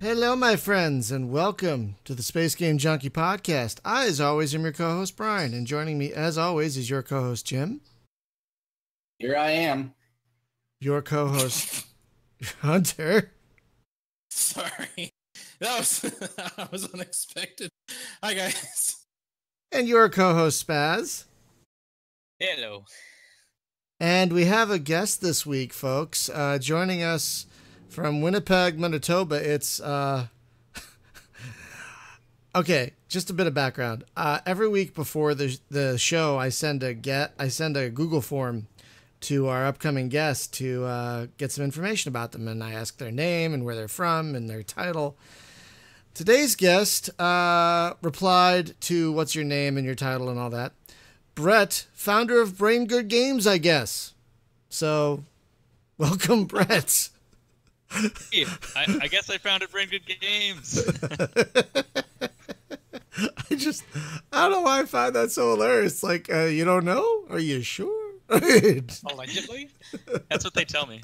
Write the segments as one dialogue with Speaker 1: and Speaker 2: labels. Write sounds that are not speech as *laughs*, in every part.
Speaker 1: Hello, my friends, and welcome to the Space Game Junkie podcast. I, as always, am your co host, Brian, and joining me, as always, is your co host, Jim.
Speaker 2: Here I am.
Speaker 1: Your co host, *laughs* Hunter.
Speaker 3: Sorry. That was *laughs* that was unexpected. Hi guys.
Speaker 1: And your co host, Spaz.
Speaker 4: Hello.
Speaker 1: And we have a guest this week, folks. Uh, joining us from Winnipeg, Manitoba. It's uh *laughs* Okay, just a bit of background. Uh, every week before the the show, I send a get I send a Google form to our upcoming guest to uh, get some information about them, and I ask their name and where they're from and their title. Today's guest uh, replied to "What's your name and your title and all that." Brett, founder of Brain Good Games, I guess. So, *laughs* welcome, Brett.
Speaker 4: Hey, I, I guess I found it Brain Good Games. *laughs*
Speaker 1: I just, I don't know why I find that so hilarious. Like, uh, you don't know? Are you sure? *laughs*
Speaker 4: Allegedly? That's what they tell me.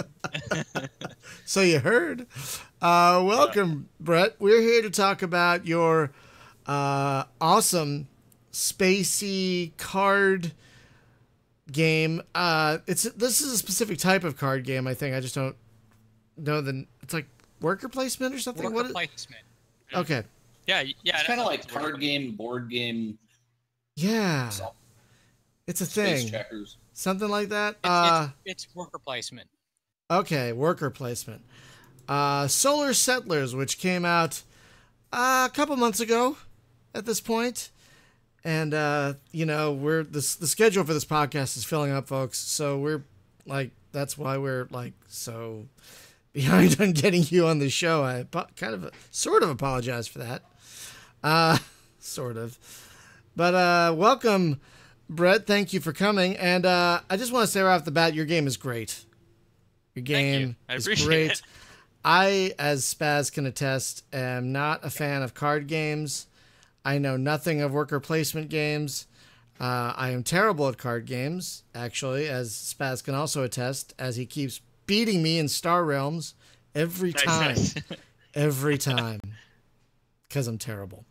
Speaker 1: so you heard. Uh, welcome, Brett. We're here to talk about your uh, awesome spacey card game. Uh, it's this is a specific type of card game. I think I just don't know the. It's like worker placement or something.
Speaker 4: Worker
Speaker 1: what? is-
Speaker 4: placement.
Speaker 1: Okay.
Speaker 4: Yeah, yeah.
Speaker 2: It's kind of like card game, board game,
Speaker 1: Yeah,
Speaker 2: so-
Speaker 1: it's a
Speaker 2: space
Speaker 1: thing.
Speaker 2: checkers.
Speaker 1: Something like that.
Speaker 4: It's,
Speaker 1: Uh,
Speaker 4: it's, it's worker placement.
Speaker 1: Okay, worker placement. Uh, Solar Settlers, which came out uh, a couple months ago at this point. And, uh, you know, we're this, the schedule for this podcast is filling up, folks. So we're like, that's why we're like so *laughs* behind on getting you on the show. I kind of sort of apologize for that. Uh, *laughs* sort of. But uh, welcome, Brett. Thank you for coming. And uh, I just want to say right off the bat, your game is great. Your
Speaker 4: you.
Speaker 1: game
Speaker 4: I
Speaker 1: is great.
Speaker 4: it.
Speaker 1: I, as Spaz can attest, am not a fan of card games. I know nothing of worker placement games. Uh, I am terrible at card games, actually, as Spaz can also attest, as he keeps beating me in Star Realms every time. *laughs* Every time. Because I'm terrible.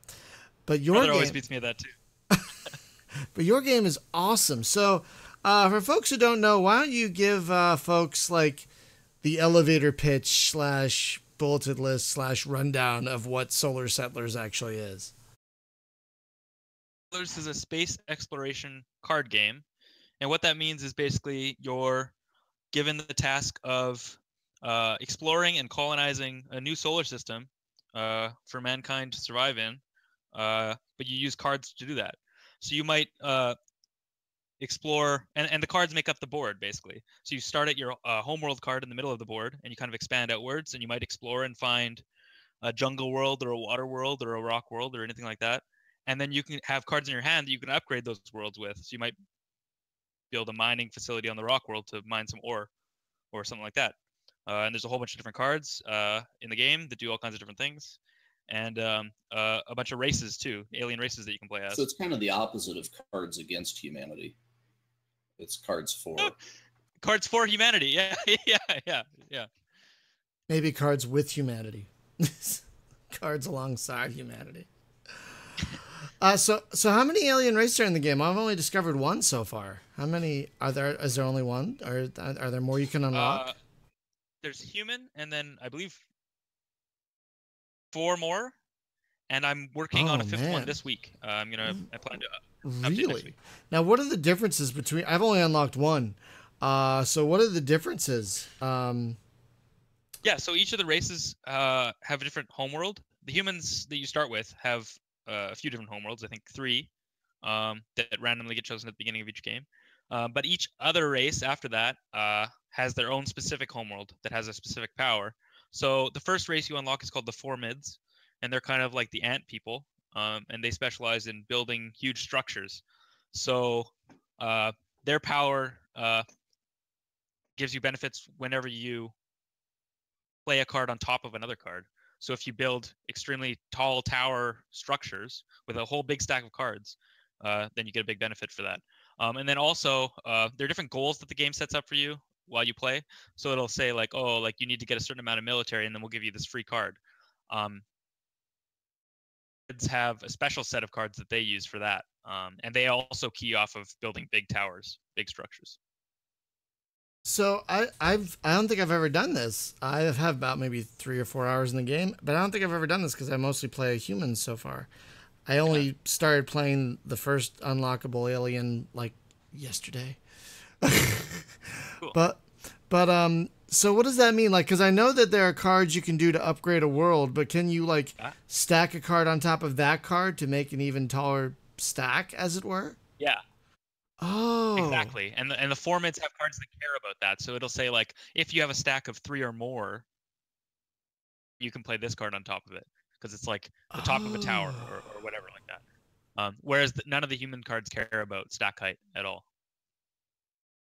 Speaker 1: But your
Speaker 4: Brother
Speaker 1: game,
Speaker 4: always beats me at that too. *laughs*
Speaker 1: but your game is awesome. So, uh, for folks who don't know, why don't you give uh, folks like the elevator pitch slash bulleted list slash rundown of what Solar Settlers actually is?
Speaker 4: Is a space exploration card game, and what that means is basically you're given the task of uh, exploring and colonizing a new solar system uh, for mankind to survive in, uh, but you use cards to do that. So you might uh, explore, and, and the cards make up the board basically. So you start at your uh, homeworld card in the middle of the board, and you kind of expand outwards, and you might explore and find a jungle world or a water world or a rock world or anything like that and then you can have cards in your hand that you can upgrade those worlds with. So you might build a mining facility on the rock world to mine some ore or something like that. Uh, and there's a whole bunch of different cards uh, in the game that do all kinds of different things, and um, uh, a bunch of races too, alien races that you can play as.
Speaker 2: So it's kind of the opposite of cards against humanity. It's cards for.
Speaker 4: cards for humanity. *laughs* Yeah, yeah, yeah, yeah.
Speaker 1: Maybe cards with humanity, *laughs* cards alongside humanity. Uh, so, so how many alien races are in the game? I've only discovered one so far. How many are there? Is there only one? Are are there more you can unlock?
Speaker 4: Uh, there's human, and then I believe four more. And I'm working on
Speaker 1: Oh,
Speaker 4: a fifth
Speaker 1: man.
Speaker 4: one this week. Uh, I'm gonna. I plan to.
Speaker 1: Really? Now, what are the differences between? I've only unlocked one. Uh, so what are the differences? Um,
Speaker 4: Yeah, so each of the races uh, have a different homeworld. The humans that you start with have uh, a few different homeworlds. I think three um, that randomly get chosen at the beginning of each game. Uh, but each other race after that uh, has their own specific homeworld that has a specific power. So the first race you unlock is called the Four Mids, and they're kind of like the ant people, um, and they specialize in building huge structures. So uh, their power uh, gives you benefits whenever you play a card on top of another card. So if you build extremely tall tower structures with a whole big stack of cards, uh, then you get a big benefit for that. Um, and then also, uh, there are different goals that the game sets up for you while you play. So it'll say like, oh, like you need to get a certain amount of military, and then we'll give you this free card. Um, have a special set of cards that they use for that, um, and they also key off of building big towers, big structures.
Speaker 1: So I I've I don't think I've ever done this. I have about maybe three or four hours in the game, but I don't think I've ever done this because I mostly play humans so far. I only started playing the first unlockable alien like yesterday.
Speaker 4: Cool.
Speaker 1: But but um so what does that mean like cuz I know that there are cards you can do to upgrade a world, but can you like
Speaker 4: Ah.
Speaker 1: stack a card on top of that card to make an even taller stack as it were?
Speaker 4: Yeah,
Speaker 1: Oh.
Speaker 4: exactly. And the, and the formats have cards that care about that. So it'll say like, if you have a stack of three or more, you can play this card on top of it because it's like the top of a tower
Speaker 1: Oh.
Speaker 4: or, or whatever like that. Um, whereas the, none of the human cards care about stack height at all.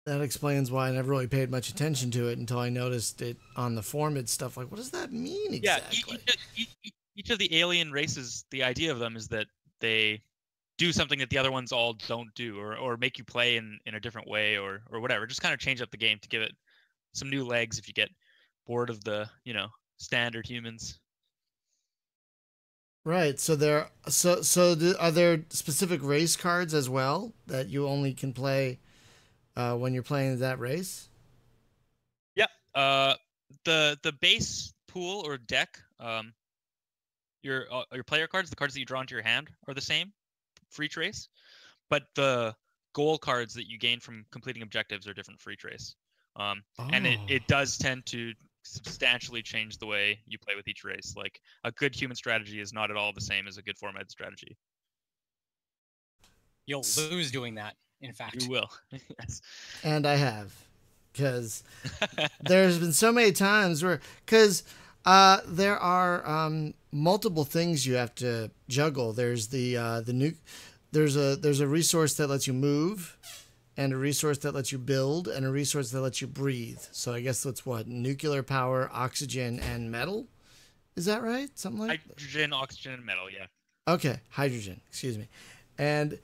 Speaker 1: That explains why I never really paid much attention to it until I noticed it on the format stuff. Like, what does that mean exactly?
Speaker 4: each, each, each, each of the alien races, the idea of them is that they do something that the other ones all don't do, or, or make you play in, in a different way, or or whatever. Just kind of change up the game to give it some new legs if you get bored of the you know standard humans.
Speaker 1: Right. So there. So so do, are there specific race cards as well that you only can play uh, when you're playing that race?
Speaker 4: Uh, the the base pool or deck, um, your uh, your player cards, the cards that you draw into your hand, are the same for each race, but the goal cards that you gain from completing objectives are different for each race. Um, and it,
Speaker 1: Oh.
Speaker 4: it does tend to substantially change the way you play with each race. Like a good human strategy is not at all the same as a good format strategy.
Speaker 5: You'll lose doing that. In fact,
Speaker 4: You will. *laughs* yes.
Speaker 1: And I have, because *laughs* there's been so many times where because uh, there are um, multiple things you have to juggle. There's the uh, the nu- there's a there's a resource that lets you move, and a resource that lets you build, and a resource that lets you breathe. So I guess that's what nuclear power, oxygen, and metal. Is that right? Something like
Speaker 4: Hydrogen, oxygen, and metal. Yeah.
Speaker 1: Okay, hydrogen. Excuse me. And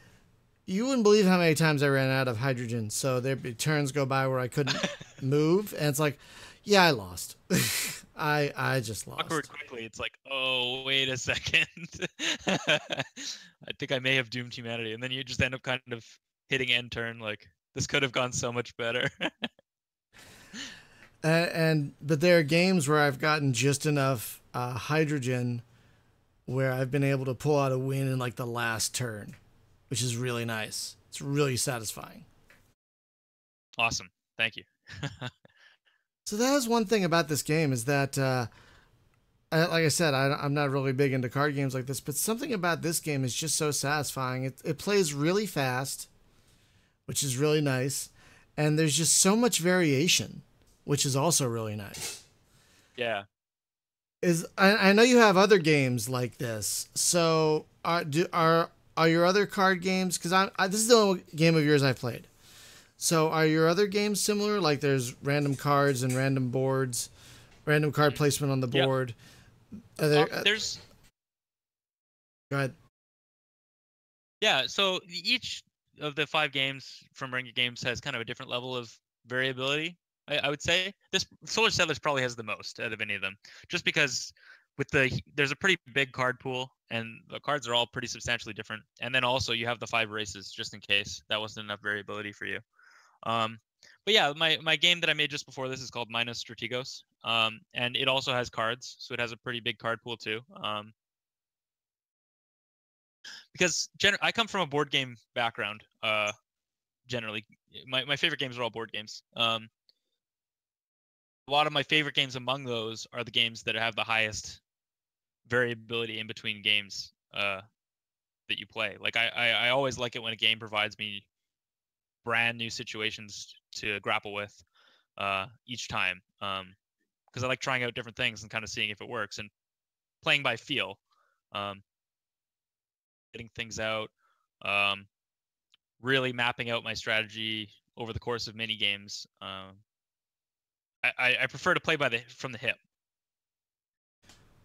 Speaker 1: you wouldn't believe how many times I ran out of hydrogen. So there'd be turns go by where I couldn't *laughs* move, and it's like, yeah, I lost. *laughs* I I just lost.
Speaker 4: Awkward quickly. It's like, oh, wait a second. *laughs* I think I may have doomed humanity, and then you just end up kind of hitting end turn. Like this could have gone so much better. *laughs*
Speaker 1: And, and but there are games where I've gotten just enough uh, hydrogen where I've been able to pull out a win in like the last turn, which is really nice. It's really satisfying.
Speaker 4: awesome. Thank you.
Speaker 1: So that is one thing about this game is that, uh, I, like I said, I, I'm not really big into card games like this, but something about this game is just so satisfying. It, it plays really fast, which is really nice, and there's just so much variation, which is also really nice.
Speaker 4: yeah.
Speaker 1: Is I, I know you have other games like this, so are do are are your other card games? Because I, I this is the only game of yours I've played. So are your other games similar? Like there's random cards and random boards, random card placement on the
Speaker 4: Yep.
Speaker 1: board. Are there,
Speaker 4: Um,
Speaker 1: uh,
Speaker 4: there's
Speaker 1: go ahead.
Speaker 4: Yeah, so each of the five games from Ringa Games has kind of a different level of variability. I, I would say this Solar Settlers probably has the most out of any of them, just because with the there's a pretty big card pool and the cards are all pretty substantially different. And then also you have the five races just in case that wasn't enough variability for you. Um, but yeah, my my game that I made just before this is called Minos Strategos, um, and it also has cards, so it has a pretty big card pool too. Um, because gener- I come from a board game background. Uh, generally, my my favorite games are all board games. Um, a lot of my favorite games among those are the games that have the highest variability in between games uh, that you play. Like I, I I always like it when a game provides me brand new situations to grapple with uh, each time. Um, because I like trying out different things and kind of seeing if it works and playing by feel. Um, getting things out, um, really mapping out my strategy over the course of many games. Um, I, I, I prefer to play by the from the hip.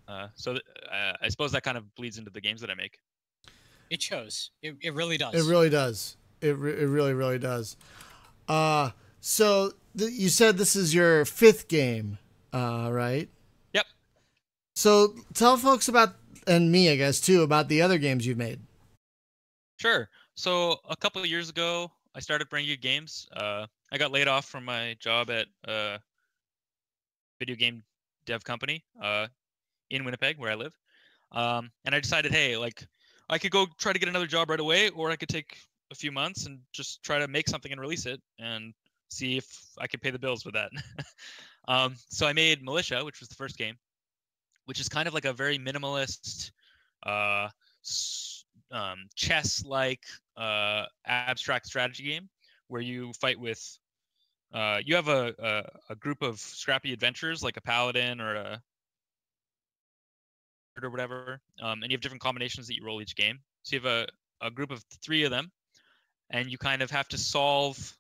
Speaker 4: Uh, so th- uh, I suppose that kind of bleeds into the games that I make.
Speaker 5: it shows. It, it really does.
Speaker 1: It really does. It re- it really really does. Uh, so th- you said this is your fifth game, uh, right?
Speaker 4: Yep.
Speaker 1: So tell folks about and me, I guess too, about the other games you've made.
Speaker 4: Sure. So a couple of years ago, I started bringing you games. Uh, I got laid off from my job at a video game dev company uh, in Winnipeg, where I live. Um, and I decided, hey, like I could go try to get another job right away, or I could take a few months and just try to make something and release it and see if I could pay the bills with that. *laughs* um, so I made Militia, which was the first game, which is kind of like a very minimalist, uh, um, chess-like uh, abstract strategy game where you fight with. Uh, you have a, a a group of scrappy adventurers like a paladin or a or whatever, um, and you have different combinations that you roll each game. So you have a, a group of three of them, and you kind of have to solve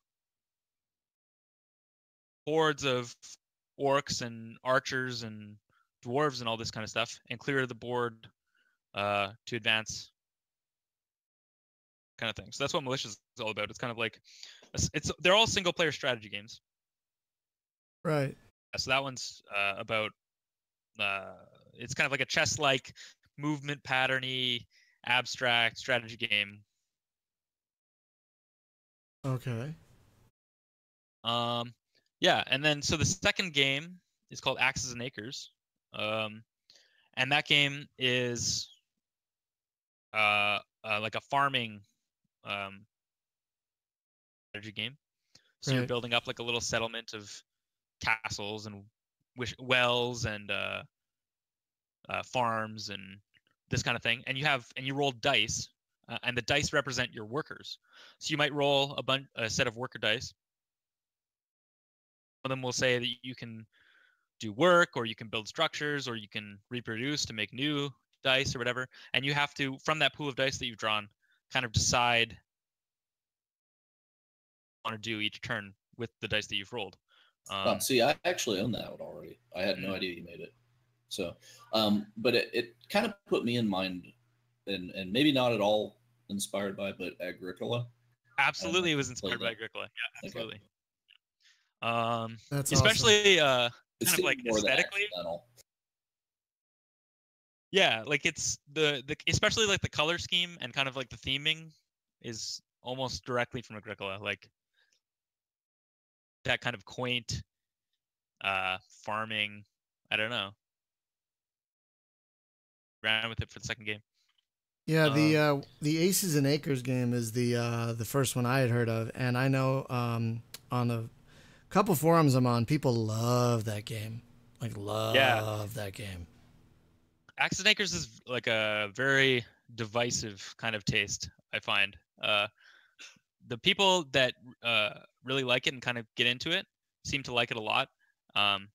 Speaker 4: hordes of orcs and archers and dwarves and all this kind of stuff, and clear the board uh, to advance. Kind of thing. So that's what Militia is all about. It's kind of like, it's they're all single player strategy games.
Speaker 1: Right.
Speaker 4: So that one's uh, about uh, it's kind of like a chess like movement patterny abstract strategy game.
Speaker 1: Okay.
Speaker 4: Um, yeah, and then so the second game is called Axes and Acres, um, and that game is uh, uh like a farming um strategy game. So you're building up like a little settlement of castles and wish wells and uh, uh, farms and this kind of thing, and you have and you roll dice, uh, and the dice represent your workers. So you might roll a bunch a set of worker dice. Some of them will say that you can do work, or you can build structures, or you can reproduce to make new dice or whatever. And you have to, from that pool of dice that you've drawn, kind of decide what you want to do each turn with the dice that you've rolled.
Speaker 2: Um,
Speaker 4: Um,
Speaker 2: see, I actually own that one already. I had no idea you made it. So, um, but it, it kind of put me in mind, and and maybe not at all inspired by, but Agricola.
Speaker 4: absolutely, it was inspired by. Agricola. Yeah,
Speaker 2: Okay.
Speaker 4: absolutely. Um,
Speaker 1: That's awesome.
Speaker 4: especially uh,
Speaker 2: It
Speaker 4: Kind of like aesthetically? yeah like it's the the especially like the color scheme and kind of like the theming is almost directly from agricola like that kind of quaint uh farming i don't know ran with it for the second game
Speaker 1: Yeah, the uh, the Axes and Acres game is the uh, the first one I had heard of, and I know um, on a couple forums I'm on, people love that game, like love
Speaker 4: Yeah.
Speaker 1: that game.
Speaker 4: Axe and Acres is like a very divisive kind of taste, I find. Uh, the people that uh, really like it and kind of get into it seem to like it a lot. Um,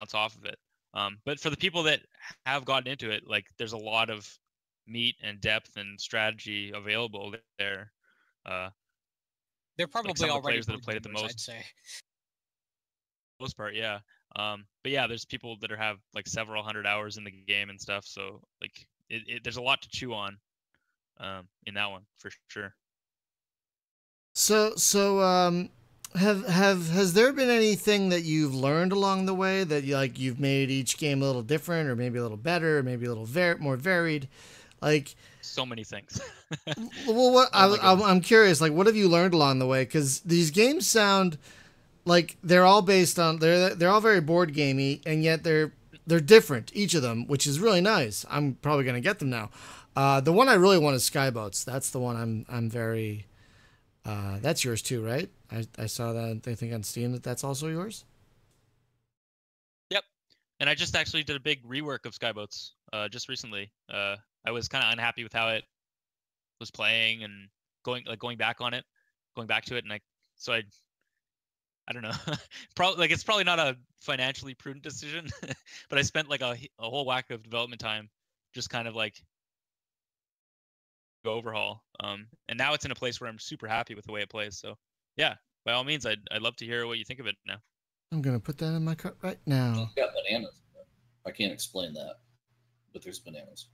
Speaker 4: bounce off of it. Um, but for the people that have gotten into it, like there's a lot of meat and depth and strategy available there. Uh,
Speaker 5: They're probably
Speaker 4: some of the
Speaker 5: already
Speaker 4: players that have
Speaker 5: board
Speaker 4: played it the most.
Speaker 5: I'd say.
Speaker 4: most part, yeah. Um, but yeah, there's people that are have like several hundred hours in the game and stuff. So like, it, it, there's a lot to chew on, um, in that one for sure.
Speaker 1: So so um, have have has there been anything that you've learned along the way that you, like you've made each game a little different, or maybe a little better, or maybe a little var- more varied, like.
Speaker 4: So many things. *laughs*
Speaker 1: Well, what
Speaker 4: Oh
Speaker 1: I, I'm, I'm curious, like, what have you learned along the way? Because these games sound like they're all based on they're they're all very board gamey, and yet they're they're different, each of them, which is really nice. I'm probably gonna get them now. Uh, the one I really want is Skyboats. That's the one I'm I'm very. Uh, that's yours too, right? I, I saw that I think on Steam that that's also yours.
Speaker 4: Yep, and I just actually did a big rework of Skyboats uh, just recently. Uh, I was kind of unhappy with how it was playing and going like going back on it, going back to it, and I so I I don't know, *laughs* probably like it's probably not a financially prudent decision, *laughs* but I spent like a, a whole whack of development time just kind of like overhaul. Um, and now it's in a place where I'm super happy with the way it plays. So yeah, by all means, I'd I'd love to hear what you think of it now.
Speaker 1: I'm gonna put that in my cart right now.
Speaker 2: It's got bananas. I can't explain that, but there's bananas.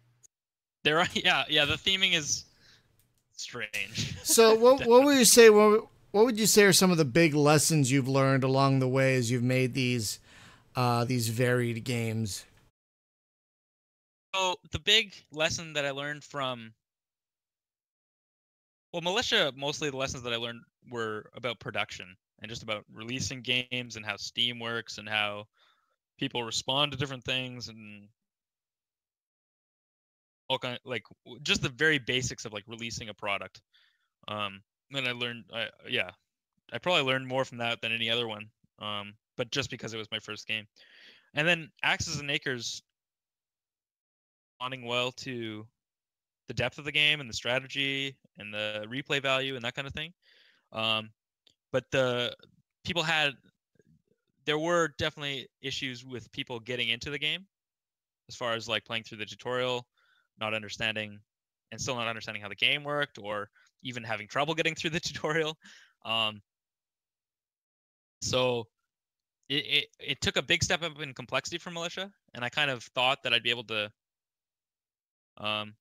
Speaker 4: There are *laughs* yeah yeah the theming is strange.
Speaker 1: So *laughs* what what would you say what, what would you say are some of the big lessons you've learned along the way as you've made these uh, these varied games?
Speaker 4: So the big lesson that I learned from well, militia mostly the lessons that I learned were about production and just about releasing games and how Steam works and how people respond to different things and all kind of like just the very basics of like releasing a product. Um, then I learned, I, yeah, I probably learned more from that than any other one. Um, but just because it was my first game, and then Axes and Acres responding well to the depth of the game and the strategy and the replay value and that kind of thing. Um, but the people had there were definitely issues with people getting into the game as far as like playing through the tutorial, not understanding and still not understanding how the game worked or even having trouble getting through the *laughs* tutorial. Um, so it, it, it took a big step up in complexity for militia and i kind of thought that i'd be able to um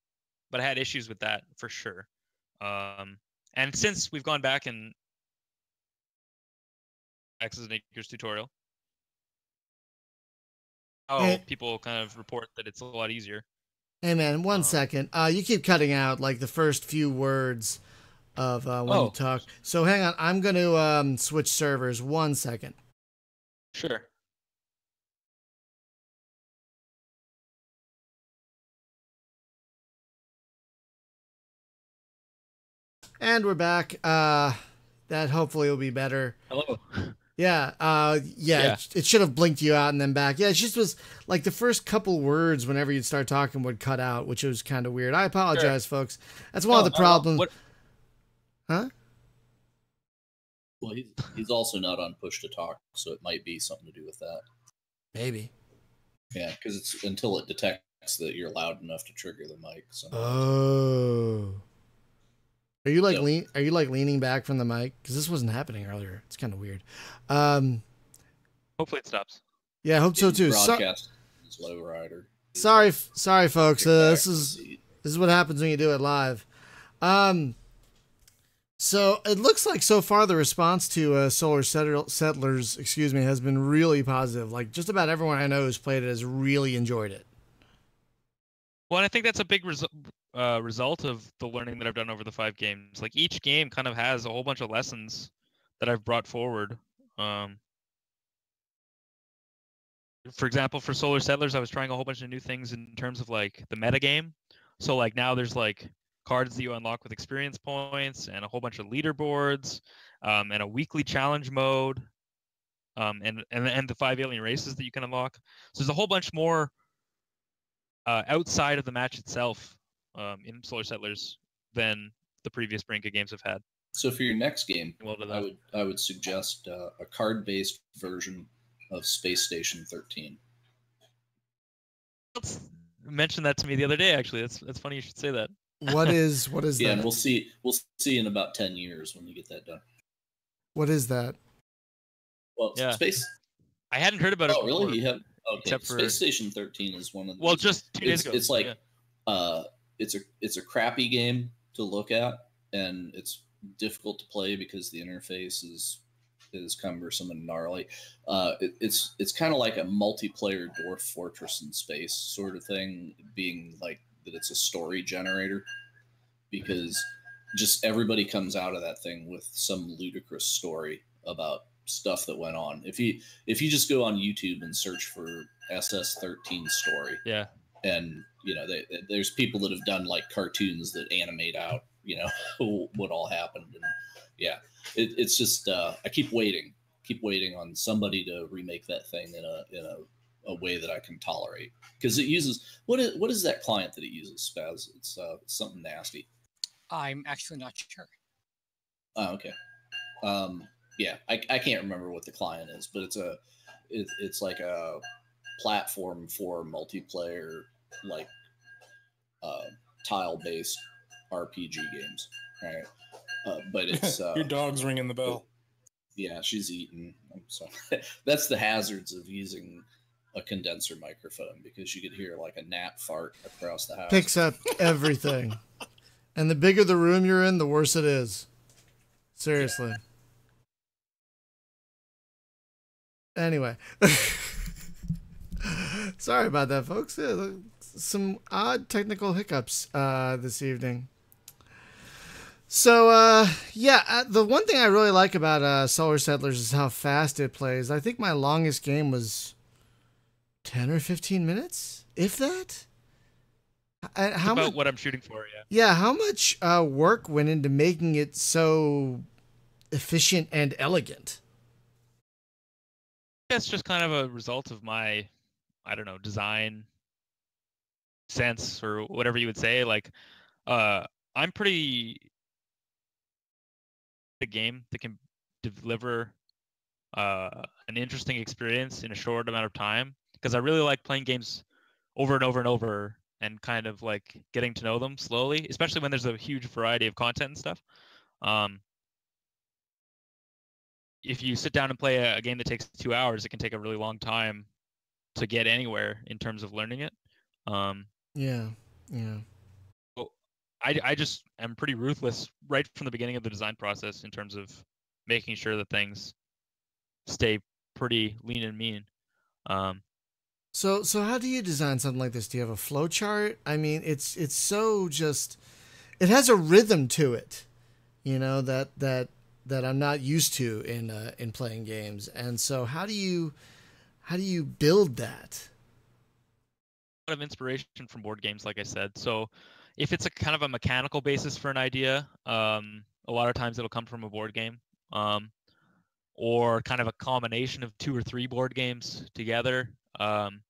Speaker 4: but i had issues with that for sure um and since we've gone back and Axes and Acres tutorial how
Speaker 1: Eh.
Speaker 4: people kind of report that it's a lot easier
Speaker 1: Hey man, one
Speaker 4: Um,
Speaker 1: second. Uh, you keep cutting out like the first few words of uh, when you
Speaker 4: Oh.
Speaker 1: talk. So hang on, I'm going to um, switch servers. One second.
Speaker 4: sure
Speaker 1: And we're back. Uh, that hopefully will be better.
Speaker 4: hello
Speaker 1: Yeah, uh, yeah,
Speaker 4: Yeah.
Speaker 1: It, it should have blinked you out and then back. Yeah, it just was like the first couple words whenever you'd start talking would cut out, which was kind of weird. I apologize, folks. That's one of the
Speaker 4: no, no.
Speaker 1: problems.
Speaker 4: What-
Speaker 1: Huh?
Speaker 2: Well, he's, he's also not on push to talk, so it might be something to do with that.
Speaker 1: Maybe.
Speaker 2: Yeah, because it's until it detects that you're loud enough to trigger the mic. So
Speaker 1: Oh. Are you like
Speaker 2: Yep.
Speaker 1: lean? Are you like leaning back from the mic? Because this wasn't happening earlier. It's kind of weird. Um.
Speaker 4: hopefully it stops
Speaker 1: Yeah, I hope so too.
Speaker 2: Broadcast is low rider.
Speaker 1: sorry, f- sorry, folks. Uh, this is. This is what happens when you do it live. Um, so it looks like so far the response to uh, Solar Settlers, excuse me, has been really positive. Like just about everyone I know who's played it has really enjoyed it.
Speaker 4: Well, and I think that's a big resu- uh, result of the learning that I've done over the five games. Like each game kind of has a whole bunch of lessons that I've brought forward. Um, for example, for Solar Settlers, I was trying a whole bunch of new things in terms of like the meta game. So like now there's like cards that you unlock with experience points and a whole bunch of leaderboards um, and a weekly challenge mode um, and, and and the five alien races that you can unlock. So there's a whole bunch more uh, outside of the match itself um, in Solar Settlers than the previous Brinka games have had.
Speaker 2: So for your next game,
Speaker 4: Well,
Speaker 2: I would I would suggest uh, a card-based version of Space Station 13.
Speaker 4: Let's mention that to me the other day. Actually, that's that's funny you should say that. *laughs*
Speaker 1: What is what is
Speaker 2: Yeah,
Speaker 1: that?
Speaker 2: and we'll see we'll see in about 10 years when you get that done.
Speaker 1: What is that?
Speaker 2: Well,
Speaker 4: Yeah.
Speaker 2: Space.
Speaker 4: I hadn't heard about it.
Speaker 2: Oh, really?
Speaker 4: before.
Speaker 2: You have okay.
Speaker 4: Except for-
Speaker 2: Space Station 13 is one of the
Speaker 4: Well, just two days
Speaker 2: it's,
Speaker 4: ago.
Speaker 2: it's like
Speaker 4: yeah.
Speaker 2: uh it's a it's a crappy game to look at and it's difficult to play because the interface is is cumbersome and gnarly uh it, it's it's kind of like a multiplayer dwarf fortress in space sort of thing being like that it's a story generator because just everybody comes out of that thing with some ludicrous story about stuff that went on if you if you just go on youtube and search for ss13 story
Speaker 4: yeah.
Speaker 2: And you know they, there's people that have done like cartoons that animate out you know *laughs* what all happened and yeah. It, it's just uh, i keep waiting keep waiting on somebody to remake that thing in a in a, a way that i can tolerate. Because it uses what is what is that client that it uses spaz? It's uh something nasty.
Speaker 5: I'm actually not sure.
Speaker 2: oh okay. Um yeah i, I can't remember what the client is but it's a it, it's like a platform for multiplayer like uh, tile based rpg games right uh, but *laughs* it's uh,
Speaker 3: Your dog's ringing the bell.
Speaker 2: yeah she's eating i'm sorry *laughs* that's the hazards of using a condenser microphone because you could hear like a nap fart across the house
Speaker 1: Picks up *laughs* everything. And the bigger the room you're in, the worse it is. Seriously. Anyway. Sorry about that, folks. Yeah, some odd technical hiccups uh, this evening. So, uh, yeah, uh, the one thing I really like about uh, Solar Settlers is how fast it plays. I think my longest game was 10 or 15 minutes, if that. Uh, how
Speaker 4: about
Speaker 1: much,
Speaker 4: what I'm shooting for, yeah.
Speaker 1: yeah, how much uh, work went into making it so efficient and elegant?
Speaker 4: That's just kind of a result of my, I don't know, design sense or whatever you would say. Like, uh, I'm pretty a game that can deliver uh, an interesting experience in a short amount of time because I really like playing games over and over and over and kind of like getting to know them slowly, especially when there's a huge variety of content and stuff. Um, if you sit down and play a, a game that takes two hours, it can take a really long time to get anywhere in terms of learning it. Um,
Speaker 1: Yeah, yeah.
Speaker 4: I, I just am pretty ruthless right from the beginning of the design process in terms of making sure that things stay pretty lean and mean. Um,
Speaker 1: So, so how do you design something like this? Do you have a flow chart? I mean, it's it's so just, it has a rhythm to it, you know that that that I'm not used to in uh, in playing games. And so, how do you how do you build that?
Speaker 4: a lot of inspiration from board games, like I said. So if it's a kind of a mechanical basis for an idea, um, a lot of times it'll come from a board game, um, or kind of a combination of two or three board games together, um,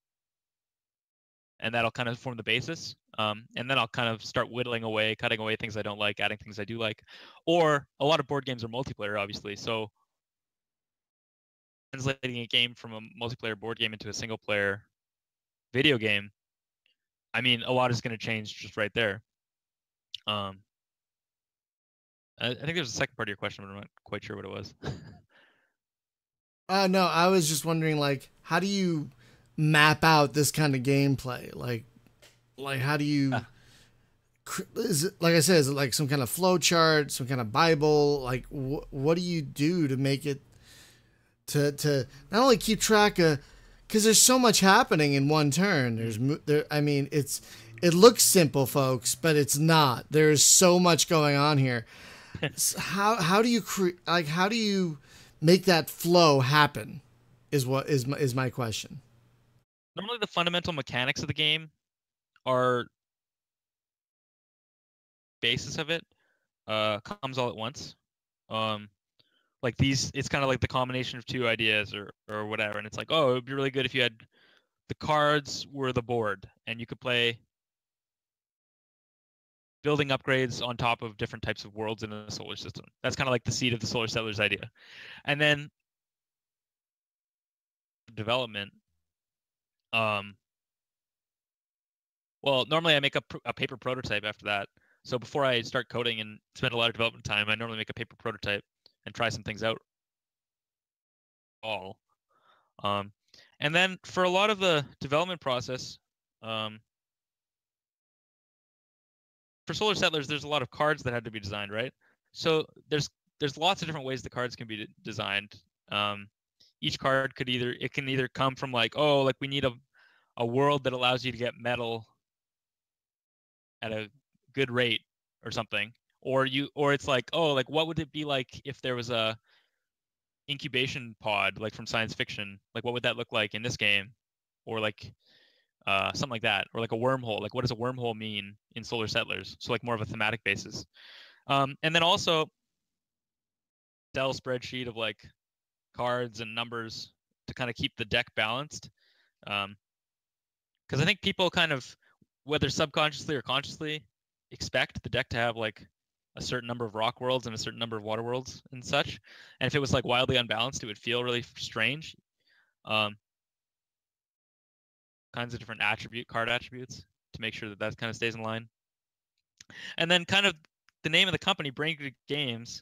Speaker 4: and that'll kind of form the basis. Um, and then I'll kind of start whittling away, cutting away things I don't like, adding things I do like. Or a lot of board games are multiplayer, obviously. So translating a game from a multiplayer board game into a single player video game I mean, a lot is going to change just right there. Um, I, I think there's a second part of your question, but I'm not quite sure what it was. *laughs*
Speaker 1: Uh, no, I was just wondering, like, how do you map out this kind of gameplay? Like, like how do you?
Speaker 4: Ah.
Speaker 1: Is it like I said? Is it like some kind of flow chart, some kind of Bible? Like, wh- what do you do to make it to to not only keep track of? Because there's so much happening in one turn. There's there. I mean, it's it looks simple, folks, but it's not. There's so much going on here. *laughs* How how do you create like how do you make that flow happen? Is what is my, is my question.
Speaker 4: Normally, the fundamental mechanics of the game are basis of it uh, comes all at once. Um, like these, it's kind of like the combination of two ideas or or whatever, and it's like, oh, it would be really good if you had the cards were the board, and you could play building upgrades on top of different types of worlds in a solar system. That's kind of like the seed of the solar settlers idea. And then development um well normally i make a, pr- a paper prototype after that so before i start coding and spend a lot of development time i normally make a paper prototype and try some things out all. Um and then for a lot of the development process um for solar settlers there's a lot of cards that had to be designed right? So there's there's lots of different ways the cards can be designed. Um each card could either it can either come from like oh like we need a a world that allows you to get metal at a good rate or something or you or it's like oh like what would it be like if there was a incubation pod like from science fiction? Like what would that look like in this game? Or like uh something like that or like a wormhole. Like what does a wormhole mean in solar settlers? So like more of a thematic basis. Um and then also Excel spreadsheet of like cards and numbers to kind of keep the deck balanced. Um, because I think people kind of, whether subconsciously or consciously, expect the deck to have like a certain number of rock worlds and a certain number of water worlds and such. And if it was like wildly unbalanced, it would feel really strange. Um, kinds of different attribute card attributes to make sure that that kind of stays in line. And then kind of the name of the company, Brain Games,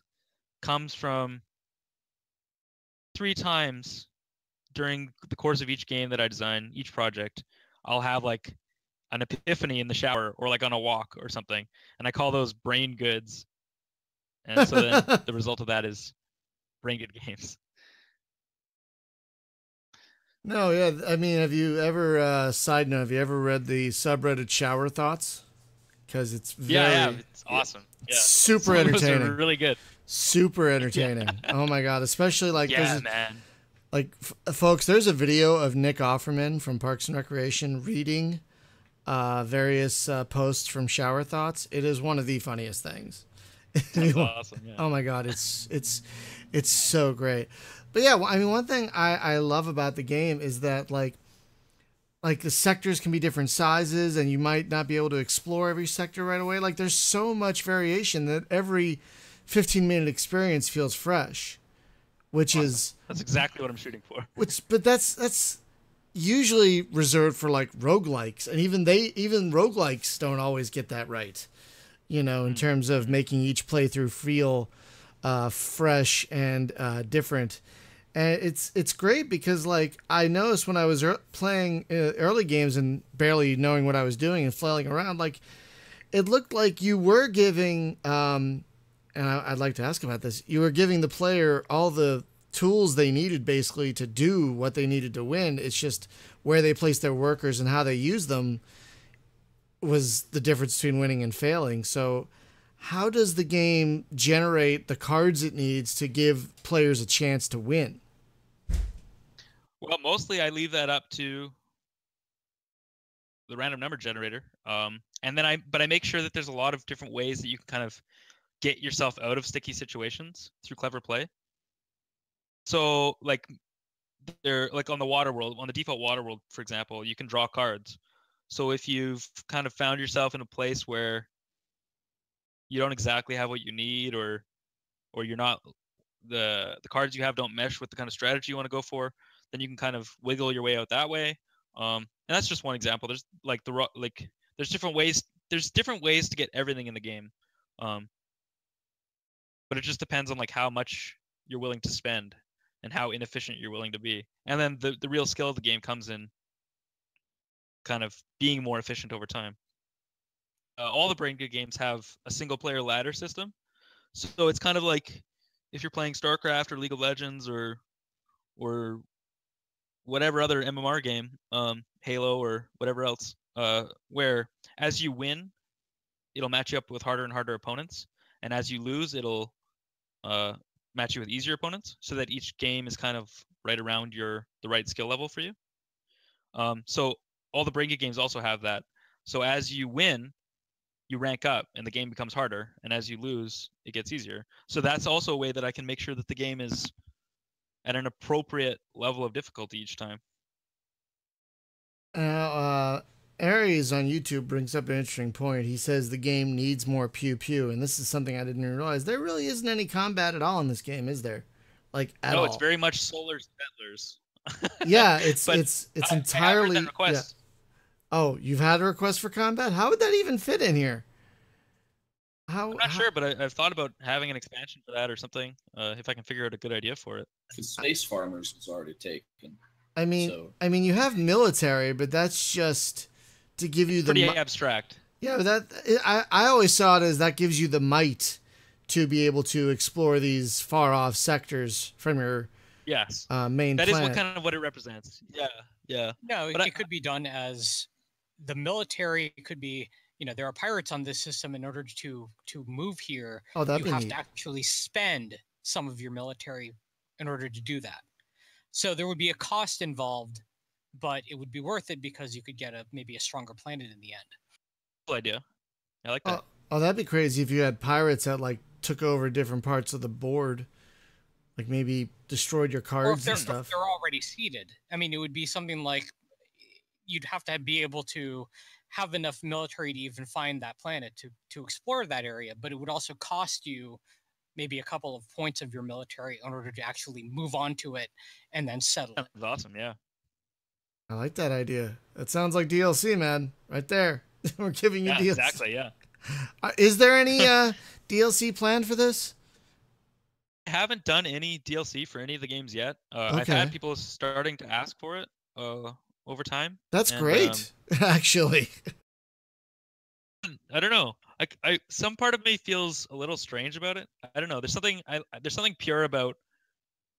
Speaker 4: comes from three times during the course of each game that I design, each project, I'll have like an epiphany in the shower or like on a walk or something, and I call those brain goods. And so then *laughs* the result of that is brain good games.
Speaker 1: No, yeah. I mean, have you ever? Uh, side note: Have you ever read the subreddit Shower Thoughts? Because it's very,
Speaker 4: Yeah, yeah, it's awesome. Yeah,
Speaker 1: super
Speaker 4: Some of those are
Speaker 1: entertaining.
Speaker 4: really good.
Speaker 1: super entertaining. Oh my god! Especially like
Speaker 4: yeah,
Speaker 1: there's
Speaker 4: man.
Speaker 1: like f- folks. There's a video of Nick Offerman from Parks and Recreation reading uh, various uh, posts from Shower Thoughts. It is one of the funniest things. *laughs*
Speaker 4: Awesome. Yeah.
Speaker 1: Oh my god, it's it's it's so great. But yeah, I mean, one thing I I love about the game is that like like the sectors can be different sizes, and you might not be able to explore every sector right away. Like there's so much variation that every 15 minute experience feels fresh, which is
Speaker 4: That's exactly what I'm shooting for.
Speaker 1: which but that's that's usually reserved for like roguelikes and even they even roguelikes don't always get that right you know in terms of making each playthrough feel uh, fresh and uh, different and it's it's great because like i noticed when i was ear playing uh, early games and barely knowing what i was doing and flailing around like it looked like you were giving um, and I, I'd like to ask about this. You were giving the player all the tools they needed basically to do what they needed to win. It's just where they placed their workers and how they use them was the difference between winning and failing. So, how does the game generate the cards it needs to give players a chance to win?
Speaker 4: Well, mostly I leave that up to the random number generator. Um, and then I, but I make sure that there's a lot of different ways that you can kind of get yourself out of sticky situations through clever play. So, like, they're like on the water world, on the default water world, for example, you can draw cards. So if you've kind of found yourself in a place where you don't exactly have what you need, or, or you're not the the cards you have don't mesh with the kind of strategy you want to go for, then you can kind of wiggle your way out that way. Um, and that's just one example. There's like the like there's different ways. There's different ways to get everything in the game, um, but it just depends on like how much you're willing to spend and how inefficient you're willing to be. And then the the real skill of the game comes in kind of being more efficient over time. Uh, all the brain good games have a single player ladder system, so it's kind of like if you're playing StarCraft or League of Legends or or whatever other MMR game, um, Halo or whatever else, uh, where as you win, it'll match you up with harder and harder opponents, and as you lose, it'll uh, match you with easier opponents, so that each game is kind of right around your the right skill level for you. Um, so all the Brain games also have that. So as you win, you rank up and the game becomes harder, and as you lose, it gets easier. So that's also a way that I can make sure that the game is at an appropriate level of difficulty each time.
Speaker 1: Now, uh, Aries on YouTube brings up an interesting point. He says the game needs more pew pew, and this is something I didn't realize. There really isn't any combat at all in this game, is there? Like at
Speaker 4: no,
Speaker 1: all?
Speaker 4: it's very much Solar Settlers. *laughs*
Speaker 1: yeah. It's
Speaker 4: But
Speaker 1: it's it's
Speaker 4: I- I heard
Speaker 1: entirely.
Speaker 4: that
Speaker 1: yeah. Oh, you've had a request for combat? How would that even fit in here? How?
Speaker 4: I'm not
Speaker 1: how-
Speaker 4: sure, but I, I've thought about having an expansion for that or something. Uh, if I can figure out a good idea for it.
Speaker 2: Because Space Farmers was already taken.
Speaker 1: I mean,
Speaker 2: So-
Speaker 1: I mean, you have military, but that's just to give you the.
Speaker 4: Pretty
Speaker 1: mi-
Speaker 4: abstract.
Speaker 1: Yeah, that I I always saw it as that gives you the might to be able to explore these far off sectors from your
Speaker 4: Yes,
Speaker 1: uh, main
Speaker 4: that is
Speaker 1: planet.
Speaker 4: what kind of what it represents. Yeah, yeah.
Speaker 5: No,
Speaker 4: But
Speaker 5: it
Speaker 4: I-
Speaker 5: could be done as the military could be. You know, there are pirates on this system. In order to to move here,
Speaker 1: oh, that'd
Speaker 5: you
Speaker 1: be
Speaker 5: have
Speaker 1: neat.
Speaker 5: to actually spend some of your military in order to do that. So there would be a cost involved, but it would be worth it because you could get a maybe a stronger planet in the end.
Speaker 4: Cool idea. I like that.
Speaker 1: Oh, oh, that'd be crazy if you had pirates that like took over different parts of the board, like maybe destroyed your
Speaker 5: or if
Speaker 1: cards
Speaker 5: they're,
Speaker 1: and
Speaker 5: if
Speaker 1: stuff.
Speaker 5: they're already seated. I mean, it would be something like you'd have to be able to have enough military to even find that planet to to explore that area, but it would also cost you maybe a couple of points of your military in order to actually move on to it and then settle. it.
Speaker 4: That's awesome. Yeah.
Speaker 1: I like that idea. That sounds like DLC, man. Right there. *laughs* We're giving you
Speaker 4: Yeah.
Speaker 1: DLC.
Speaker 4: Exactly. Yeah. *laughs*
Speaker 1: Uh, is there any uh, DLC planned for this?
Speaker 4: I haven't done any DLC for any of the games yet. Uh, I've had people starting to ask for it uh, over time.
Speaker 1: That's
Speaker 4: And,
Speaker 1: great, *laughs* actually.
Speaker 4: I don't know. I, I some part of me feels a little strange about it. I don't know. There's something I there's something pure about.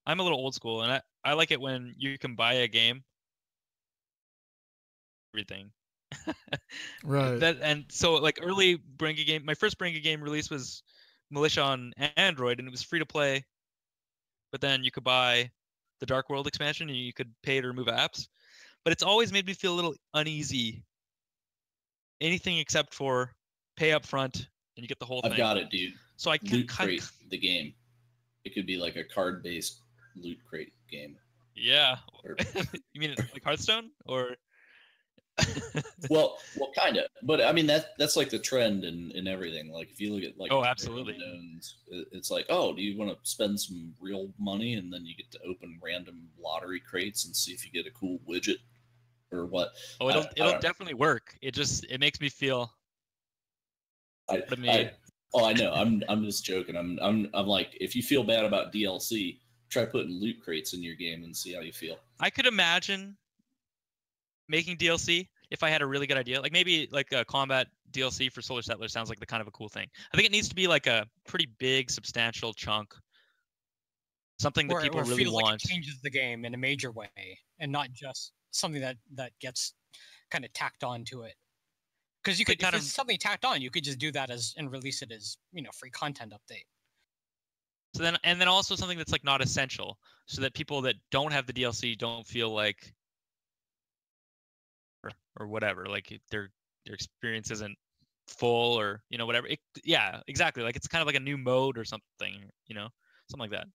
Speaker 4: I'm a little old school, and I I like it when you can buy a game. Everything. *laughs*
Speaker 1: Right.
Speaker 4: That and so like early Brain Good game. My first Brain Good game release was Militia on Android, and it was free to play. But then you could buy the Dark World expansion, and you could pay to remove apps. But it's always made me feel a little uneasy. Anything except for pay up front and you get the whole
Speaker 2: I've
Speaker 4: thing.
Speaker 2: got it, dude.
Speaker 4: So I can
Speaker 2: Loot
Speaker 4: kind
Speaker 2: crate, the game. It could be like a card-based loot crate game.
Speaker 4: yeah.
Speaker 2: Or, *laughs*
Speaker 4: you mean like Hearthstone or? *laughs*
Speaker 2: well, well, kind of. But I mean that that's like the trend in in everything. Like if you look at like
Speaker 4: Oh, absolutely.
Speaker 2: unknowns, it's like, oh, do you want to spend some real money and then you get to open random lottery crates and see if you get a cool widget or what?
Speaker 4: oh, it'll
Speaker 2: I
Speaker 4: it'll
Speaker 2: don't-
Speaker 4: definitely work. It just it makes me feel.
Speaker 2: I, I, oh, I know. I'm I'm just joking. I'm I'm I'm like, if you feel bad about DLC, try putting loot crates in your game and see how you feel.
Speaker 4: I could imagine making DLC if I had a really good idea. Like maybe like a combat DLC for Solar Settlers sounds like the kind of a cool thing. I think it needs to be like a pretty big, substantial chunk. Something that
Speaker 5: or,
Speaker 4: people
Speaker 5: or
Speaker 4: really want.
Speaker 5: like it changes the game in a major way and not just something that that gets kind of tacked on to it because you could
Speaker 4: kind of-
Speaker 5: something tacked on you could just do that as and release it as you know free content update
Speaker 4: So then, and then also something that's like not essential, so that people that don't have the DLC don't feel like, or, whatever, like their their experience isn't full or you know whatever. It, yeah, exactly. Like it's kind of like a new mode or something, you know, something like that.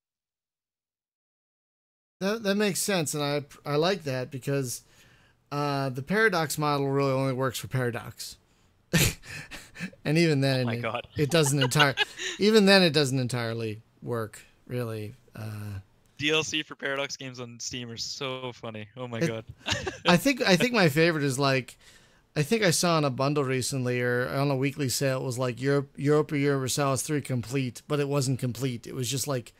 Speaker 1: That that makes sense, and I I like that because uh, the paradox model really only works for paradox, *laughs* and even then,
Speaker 4: Oh my
Speaker 1: it, it doesn't entire. *laughs* even then, it doesn't entirely work. Really, uh,
Speaker 4: DLC for Paradox games on Steam are so funny. Oh my
Speaker 1: It-
Speaker 4: god. *laughs*
Speaker 1: I think I *laughs* think my favorite is like, I think I saw in a bundle recently or on a weekly sale it was like Europe Europa Universalis three complete, but it wasn't complete. It was just like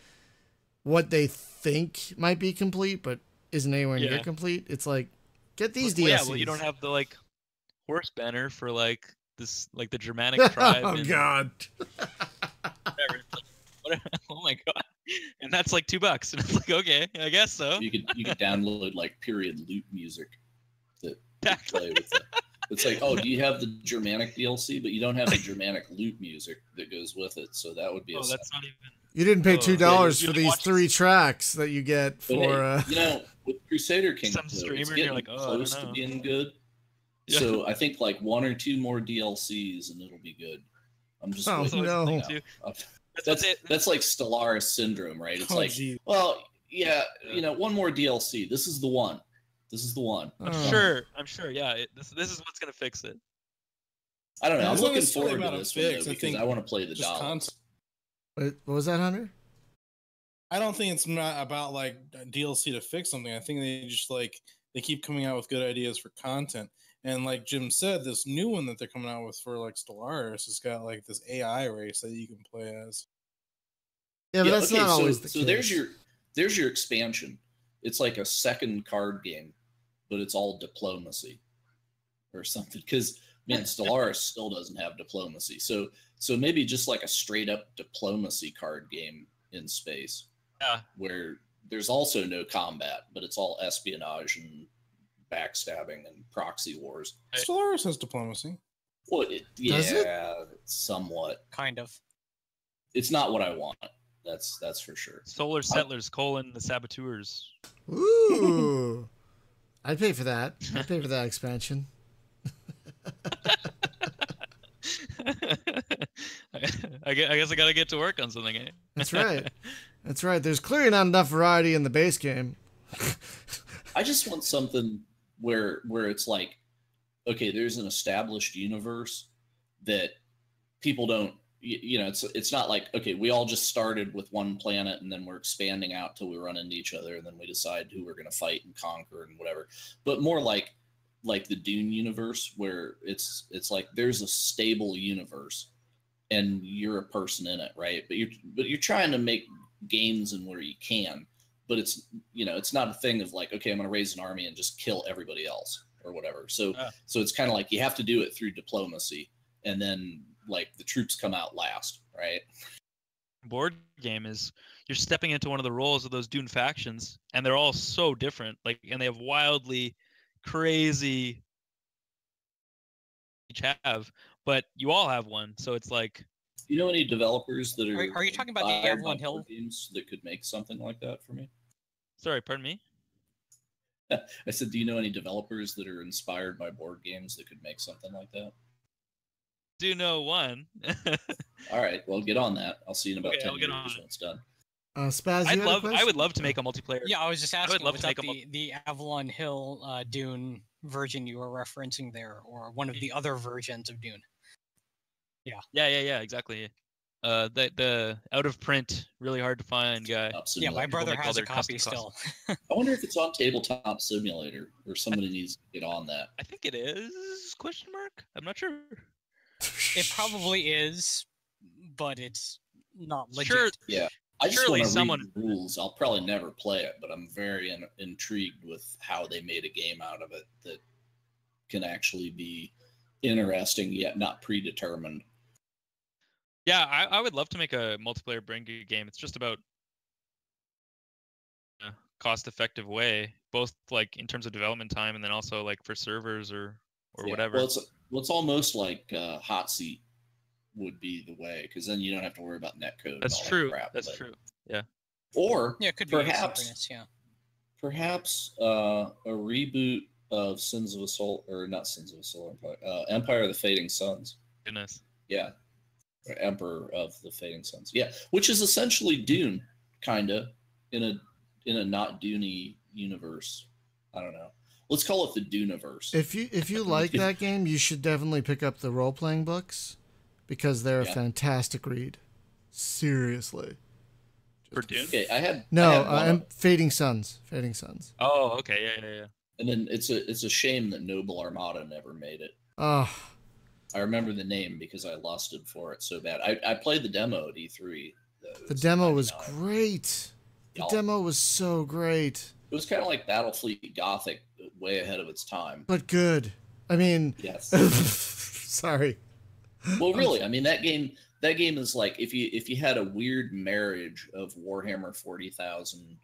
Speaker 1: what they think might be complete, but isn't anywhere near
Speaker 4: Yeah.
Speaker 1: complete. It's like get these
Speaker 4: well,
Speaker 1: DLCs.
Speaker 4: yeah, well, you don't have the like horse banner for like this, like the Germanic *laughs* oh tribe.
Speaker 1: oh
Speaker 4: and
Speaker 1: God!
Speaker 4: whatever. Like, oh my god. *laughs* And that's like two bucks. And it's like, okay, I guess so.
Speaker 2: You could you could download like period lute music that that play with it. *laughs* It's like, oh, do you have the Germanic DLC, but you don't have the Germanic lute music that goes with it? So that would be a.
Speaker 4: Oh, that's not even.
Speaker 1: You didn't pay two dollars
Speaker 4: you
Speaker 1: for these
Speaker 4: watch
Speaker 1: three tracks that you get
Speaker 2: But hey,
Speaker 1: for. uh,
Speaker 2: you know, with Crusader Kings,
Speaker 4: Some
Speaker 2: though,
Speaker 4: streamer,
Speaker 2: it's
Speaker 4: you're
Speaker 2: getting
Speaker 4: like, oh,
Speaker 2: close to being good.
Speaker 4: Yeah.
Speaker 2: So I think like one or two more DLCs and it'll be good. I'm just
Speaker 1: Oh,
Speaker 2: waiting.
Speaker 4: That's
Speaker 1: no.
Speaker 4: Thing. That's,
Speaker 2: That's
Speaker 4: what
Speaker 2: that's like Stellaris syndrome, right? It's
Speaker 6: Oh,
Speaker 2: like,
Speaker 6: gee.
Speaker 2: well, yeah, you know, one more DLC. This is the one. This is the one.
Speaker 4: I'm
Speaker 1: Oh.
Speaker 4: sure. I'm sure. Yeah. It, this this is what's gonna fix it.
Speaker 2: I don't know. I'm looking forward to
Speaker 6: about a
Speaker 2: this one though,
Speaker 6: fix, I
Speaker 2: because
Speaker 6: think
Speaker 2: I want to play the
Speaker 6: Just
Speaker 2: dollar.
Speaker 6: content.
Speaker 1: what what was that, Hunter?
Speaker 6: I don't think it's not about like DLC to fix something. I think they just like they keep coming out with good ideas for content. And like Jim said, this new one that they're coming out with for like Stellaris has got like this AI race that you can play as.
Speaker 1: Yeah, but that's
Speaker 2: okay,
Speaker 1: not
Speaker 2: so,
Speaker 1: always the
Speaker 2: so
Speaker 1: case.
Speaker 2: there's your there's your expansion. It's like a second card game, but it's all diplomacy or something. Because man, *laughs* Stellaris still doesn't have diplomacy. So so maybe just like a straight up diplomacy card game in space.
Speaker 4: Yeah.
Speaker 2: Where there's also no combat, but it's all espionage and backstabbing and proxy wars.
Speaker 4: Right.
Speaker 6: Stellaris has diplomacy.
Speaker 2: Well, it,
Speaker 1: Does it?
Speaker 2: yeah, somewhat.
Speaker 5: kind of
Speaker 2: It's not what I want. That's that's for sure.
Speaker 4: Solar Settlers colon the Saboteurs.
Speaker 1: Ooh, *laughs* I'd pay for that. I'd pay for that expansion. *laughs*
Speaker 4: I gue- I guess I gotta get to work on something. Eh?
Speaker 1: That's *laughs* right. That's right. There's clearly not enough variety in the base game.
Speaker 2: I just want something where where it's like, okay, there's an established universe that people don't. You, know, it's it's not like okay, we all just started with one planet and then we're expanding out till we run into each other and then we decide who we're going to fight and conquer and whatever. But more like like the Dune universe where it's it's like there's a stable universe and you're a person in it, right? But you're but you're trying to make games and where you can but it's you know it's not a thing of like okay i'm going to raise an army and just kill everybody else or whatever so so it's kind of like you have to do it through diplomacy and then like the troops come out last right
Speaker 4: board game is you're stepping into one of the roles of those Dune factions, and they're all so different. Like, and they have wildly crazy each have, but you all have one. So it's like,
Speaker 2: you know any developers that are
Speaker 5: Are- are you talking about the Avalon Hill?
Speaker 2: board games that could make something like that for me
Speaker 4: sorry, pardon me. *laughs*
Speaker 2: i said do you know any developers that are inspired by board games that could make something like that
Speaker 4: Do know one. *laughs*
Speaker 2: all right well get on that i'll see you in about
Speaker 4: Okay,
Speaker 2: 10
Speaker 4: I'll get
Speaker 2: years
Speaker 4: on
Speaker 2: when it's done
Speaker 1: Uh, Spaz, you
Speaker 4: I'd love, I would love to make a multiplayer.
Speaker 5: Yeah, I was just asking.
Speaker 4: would love to
Speaker 5: that
Speaker 4: make a mul-
Speaker 5: the, the Avalon Hill uh, Dune version you were referencing there, or one of the other versions of Dune?
Speaker 4: Yeah, yeah, yeah, yeah, exactly. Uh, the the out of print, really hard to find guy.
Speaker 5: Yeah, my brother has a copy still. *laughs*
Speaker 2: i wonder if it's on tabletop simulator or somebody needs to get on that
Speaker 4: I think it is question mark. I'm not sure.
Speaker 5: It probably is, but it's not legit.
Speaker 4: Sure,
Speaker 2: Yeah. I just
Speaker 4: Surely
Speaker 2: want to
Speaker 4: someone-
Speaker 2: read the rules. I'll probably never play it, but I'm very in, intrigued with how they made a game out of it that can actually be interesting yet not predetermined.
Speaker 4: Yeah, I, I would love to make a multiplayer Brain Good game. It's just about a cost-effective way, both like in terms of development time and then also like for servers or or
Speaker 2: Yeah,
Speaker 4: whatever.
Speaker 2: Well, it's well, it's almost like uh, hot seat would be the way because then you don't have to worry about netcode. and
Speaker 4: That's
Speaker 2: all that
Speaker 4: true.
Speaker 2: crap,
Speaker 4: That's
Speaker 2: but-
Speaker 4: true.
Speaker 2: Yeah or
Speaker 5: Yeah, it could be
Speaker 2: Perhaps.
Speaker 5: asynchronous. Yeah.
Speaker 2: perhaps uh, a reboot of Sins of a Soul or not Sins of a Solar Empire, uh, Empire of the Fading Suns.
Speaker 4: Goodness.
Speaker 2: Yeah. Or Emperor of the Fading Suns. Yeah. Which is essentially Dune, kinda, in a in a not Duney universe. I don't know. Let's call it the Duneverse.
Speaker 1: If you if you like *laughs* that game, you should definitely pick up the role playing books because they're a fantastic read. Seriously.
Speaker 4: For Dune?
Speaker 2: okay, I had I
Speaker 1: No,
Speaker 2: had
Speaker 1: uh,
Speaker 2: one of-
Speaker 1: Fading Suns. Fading Suns.
Speaker 4: Oh, okay. Yeah, yeah, yeah.
Speaker 2: and then it's a it's a shame that Noble Armada never made it.
Speaker 1: Oh,
Speaker 2: I remember the name because I lost it for it so bad. I, I played the demo at E3. though.
Speaker 1: The demo was
Speaker 2: 99.
Speaker 1: great. The demo was so great,
Speaker 2: It was kind of like Battlefleet Gothic, way ahead of its time.
Speaker 1: but good. I mean,
Speaker 2: Yes. *laughs*
Speaker 1: sorry.
Speaker 2: well, really, I mean that game. That game is like if you if you had a weird marriage of Warhammer forty thousand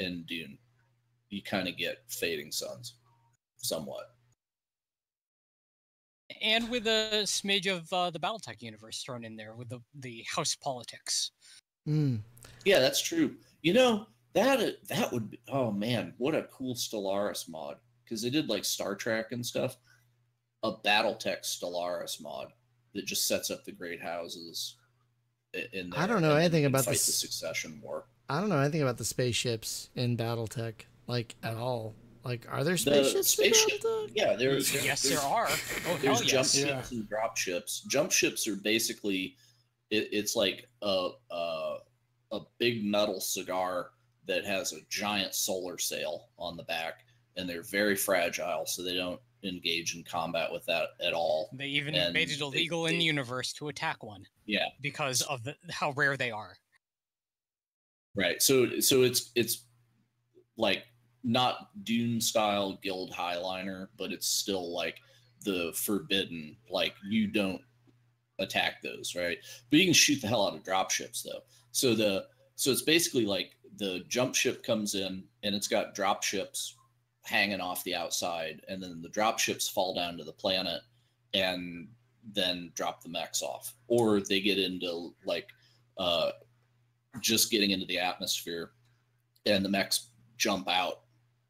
Speaker 2: and Dune, you kind of get Fading Suns, somewhat.
Speaker 5: And with a smidge of uh, the BattleTech universe thrown in there with the the house politics.
Speaker 1: Mm.
Speaker 2: Yeah, that's true. You know that that would be. Oh man, what a cool Stellaris mod! Because they did like Star Trek and stuff. A BattleTech Stellaris mod that just sets up the great houses. i- In there,
Speaker 1: I don't know
Speaker 2: and
Speaker 1: anything
Speaker 2: you
Speaker 1: about
Speaker 2: fight
Speaker 1: this-
Speaker 2: the Succession War.
Speaker 1: I don't know anything about the spaceships in BattleTech, like at all. Like, are there
Speaker 2: The
Speaker 1: spaceships in
Speaker 2: spaceship-
Speaker 1: BattleTech?
Speaker 2: Yeah, there's there's-
Speaker 5: yes, there are. Oh
Speaker 2: There's
Speaker 5: hell
Speaker 2: jump
Speaker 5: yes!
Speaker 6: Yeah.
Speaker 2: ships and drop ships. Jump ships are basically it, it's like a, a a big metal cigar that has a giant solar sail on the back, and they're very fragile, so they don't engage in combat with that at all.
Speaker 5: They even
Speaker 2: and
Speaker 5: made it
Speaker 2: they-
Speaker 5: illegal in
Speaker 2: they-
Speaker 5: the universe to attack one
Speaker 2: Yeah,
Speaker 5: because of the, how rare they are.
Speaker 2: right. So so it's it's like not Dune style guild Heighliner, but it's still like the forbidden. Like you don't attack those, right? But you can shoot the hell out of drop ships though. So the so it's basically like the jump ship comes in and it's got drop ships hanging off the outside, and then the drop ships fall down to the planet and then drop the mechs off, or they get into like uh, just getting into the atmosphere, and the mechs jump out,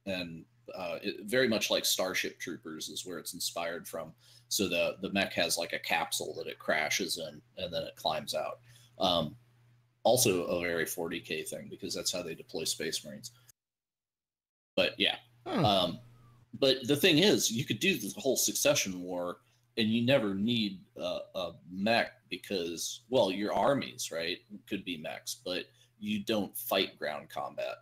Speaker 2: and uh, it, very much like Starship Troopers is where it's inspired from. So the the mech has like a capsule that it crashes in, and then it climbs out. Um, also a very 40k thing because that's how they deploy Space Marines. But yeah,
Speaker 1: Huh.
Speaker 2: um, but the thing is, you could do the whole succession war, and you never need uh, a mech because, well, your armies, right, could be mechs, but you don't fight ground combat.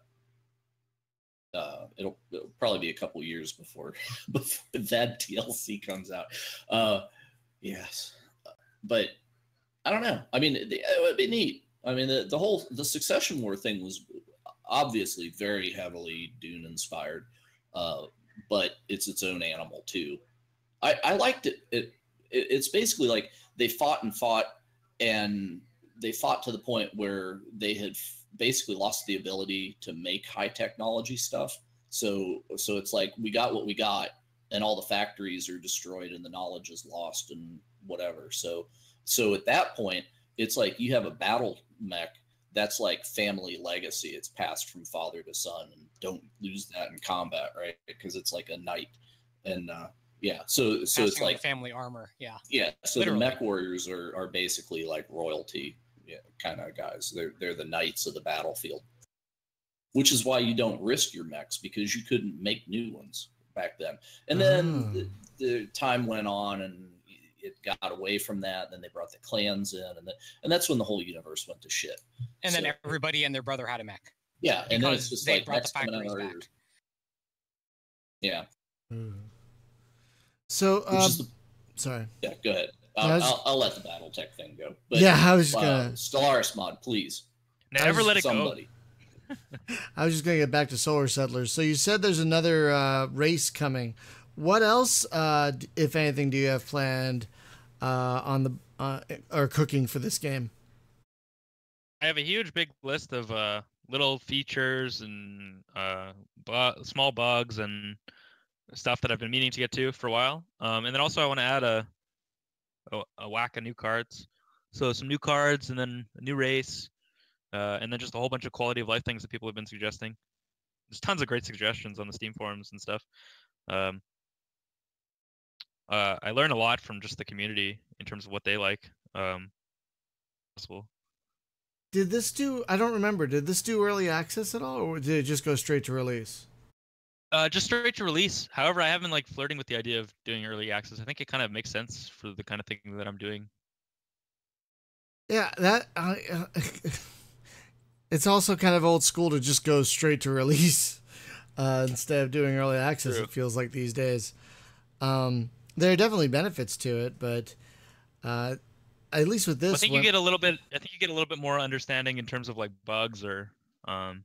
Speaker 2: Uh, it'll, it'll probably be a couple years before *laughs* before that DLC comes out. Uh, yes, but I don't know. I mean, it, it would be neat. I mean, the, the whole the succession war thing was obviously very heavily Dune inspired, uh, but it's its own animal too. I, I liked it. it. It it's basically like they fought and fought, and they fought to the point where they had basically lost the ability to make high technology stuff. So so it's like we got what we got, and all the factories are destroyed, and the knowledge is lost, and whatever. So so at that point, it's like you have a battle mech that's like family legacy. It's passed from father to son, and don't lose that in combat, right? Because it's like a knight, and uh, yeah. So so it's
Speaker 5: Passing on
Speaker 2: like
Speaker 5: family armor. Yeah.
Speaker 2: yeah. So
Speaker 5: Literally.
Speaker 2: the mech warriors are are basically like royalty, yeah, kind of guys. They're they're the knights of the battlefield, which is why you don't risk your mechs because you couldn't make new ones back then. And then
Speaker 1: Ah.
Speaker 2: the, the time went on and it got away from that. And Then they brought the clans in, and the, and that's when the whole universe went to shit.
Speaker 5: And then everybody and their brother had a mech.
Speaker 2: Yeah, and then it's
Speaker 5: Because
Speaker 2: just
Speaker 5: they
Speaker 2: like
Speaker 5: brought the
Speaker 2: mechs coming out
Speaker 5: factories
Speaker 2: of our
Speaker 5: back.
Speaker 2: ears. Yeah,
Speaker 1: So, um,
Speaker 2: the,
Speaker 1: sorry.
Speaker 2: yeah. Go ahead.
Speaker 1: I
Speaker 2: I'll,
Speaker 1: was-
Speaker 2: I'll, I'll let the battle tech thing go.
Speaker 1: yeah, I was just
Speaker 2: uh,
Speaker 1: gonna.
Speaker 2: Stellaris mod, please.
Speaker 4: Never let it go.
Speaker 2: Somebody. *laughs*
Speaker 1: I was just gonna get back to Solar Settlers. So you said there's another uh, race coming. What else, uh, if anything, do you have planned uh, on the uh, or cooking for this game?
Speaker 4: I have a huge big list of uh, little features and uh, bu- small bugs and stuff that I've been meaning to get to for a while. Um, and then also I want to add a, a a whack of new cards. So some new cards and then a new race, uh, and then just a whole bunch of quality of life things that people have been suggesting. There's tons of great suggestions on the Steam forums and stuff. Um, uh, I learn a lot from just the community in terms of what they like. Um, possible.
Speaker 1: Did this do? I don't remember. Did this do early access at all, or did it just go straight to release?
Speaker 4: Uh, just straight to release. However, I have been like flirting with the idea of doing early access. I think it kind of makes sense for the kind of thing that I'm doing.
Speaker 1: Yeah, that. Uh, *laughs* it's also kind of old school to just go straight to release *laughs* uh, instead of doing early access.
Speaker 4: True.
Speaker 1: It feels like these days. Um, there are definitely benefits to it, but uh, at least with this
Speaker 4: I think
Speaker 1: one,
Speaker 4: you get a little bit. I think you get a little bit more understanding in terms of like bugs or um,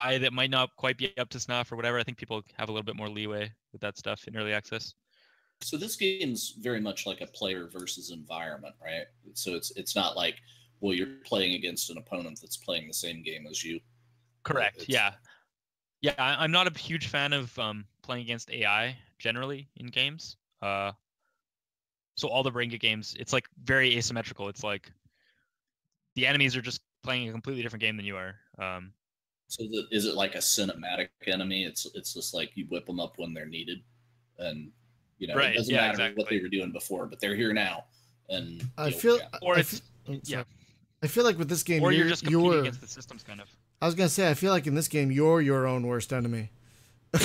Speaker 4: I that might not quite be up to snuff or whatever. I think people have a little bit more leeway with that stuff in early access.
Speaker 2: So this game's very much like a player versus environment, right? So it's it's not like well you're playing against an opponent that's playing the same game as you.
Speaker 4: Correct.
Speaker 2: it's-
Speaker 4: Yeah. Yeah, I, I'm not a huge fan of um, playing against AI generally in games. Uh, so all the Brain Good games, it's like very asymmetrical. It's like the enemies are just playing a completely different game than you are. Um,
Speaker 2: So the, is it like a cinematic enemy? It's it's just like you whip them up when they're needed, and you know
Speaker 4: Right,
Speaker 2: it doesn't
Speaker 4: yeah,
Speaker 2: matter what they were doing before, but they're here now, and
Speaker 1: I
Speaker 2: know,
Speaker 1: feel.
Speaker 2: yeah.
Speaker 4: Or
Speaker 1: I
Speaker 4: it's-
Speaker 1: fe- oh,
Speaker 4: yeah.
Speaker 1: I feel like with this game,
Speaker 4: or
Speaker 1: you're,
Speaker 4: you're just competing
Speaker 1: you're-
Speaker 4: against the systems, kind of.
Speaker 1: I was gonna say, I feel like in this game, you're your own worst enemy. *laughs*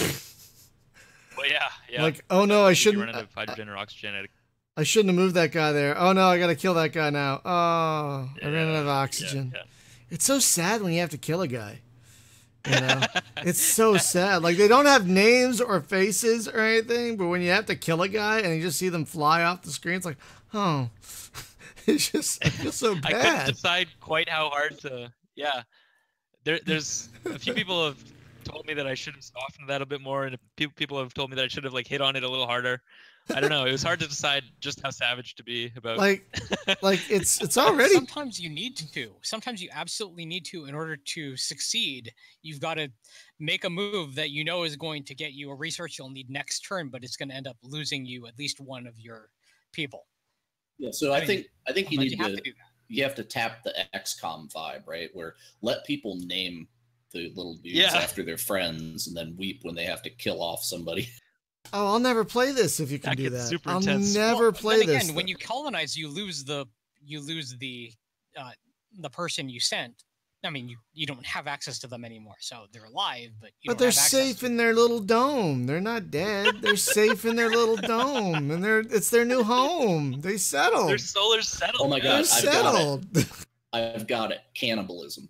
Speaker 4: Well, yeah, yeah.
Speaker 1: Like, oh no, I shouldn't.
Speaker 4: run out of hydrogen or oxygen. At a,
Speaker 1: I shouldn't have moved that guy there. Oh no, I gotta kill that guy now. Oh, I ran out of
Speaker 4: yeah,
Speaker 1: oxygen.
Speaker 4: yeah.
Speaker 1: It's so sad when you have to kill a guy. You know, it's so sad. Like they don't have names or faces or anything, but when you have to kill a guy and you just see them fly off the screen, it's like, oh, *laughs* it's just I feel so bad. *laughs*
Speaker 4: I couldn't decide quite how hard to. Yeah, there, there's a few people have told me that I should have softened that a bit more, and few people have told me that I should have like hit on it a little harder. I don't know. It was hard to decide just how savage to be about.
Speaker 1: Like, *laughs* like it's it's already
Speaker 5: Sometimes you need to. Sometimes you absolutely need to in order to succeed. You've got to make a move that you know is going to get you a research you'll need next turn, but it's going to end up losing you at least one of your people.
Speaker 2: yeah. So I,
Speaker 5: I mean,
Speaker 2: think I think you need
Speaker 5: you
Speaker 2: to
Speaker 5: have to do that.
Speaker 2: you have to tap the XCOM vibe, right? Where let people name the little dudes
Speaker 4: Yeah.
Speaker 2: after their friends, and then weep when they have to kill off somebody.
Speaker 1: Oh, I'll never play this if you can
Speaker 4: That
Speaker 1: do that.
Speaker 4: super
Speaker 1: I'll
Speaker 4: intense.
Speaker 1: never
Speaker 5: Well,
Speaker 1: play
Speaker 5: then
Speaker 1: this.
Speaker 5: again, when you colonize, you lose the you lose the uh, the person you sent. I mean, you you don't have access to them anymore, so they're alive, but you
Speaker 1: but
Speaker 5: don't
Speaker 1: they're
Speaker 5: have
Speaker 1: safe
Speaker 5: to
Speaker 1: in their little dome. They're not dead. They're safe in their little dome, and they're it's their new home. They settled.
Speaker 4: Their solar's settled.
Speaker 2: Oh my
Speaker 1: They're
Speaker 2: God, I've got it. I've got it. Cannibalism.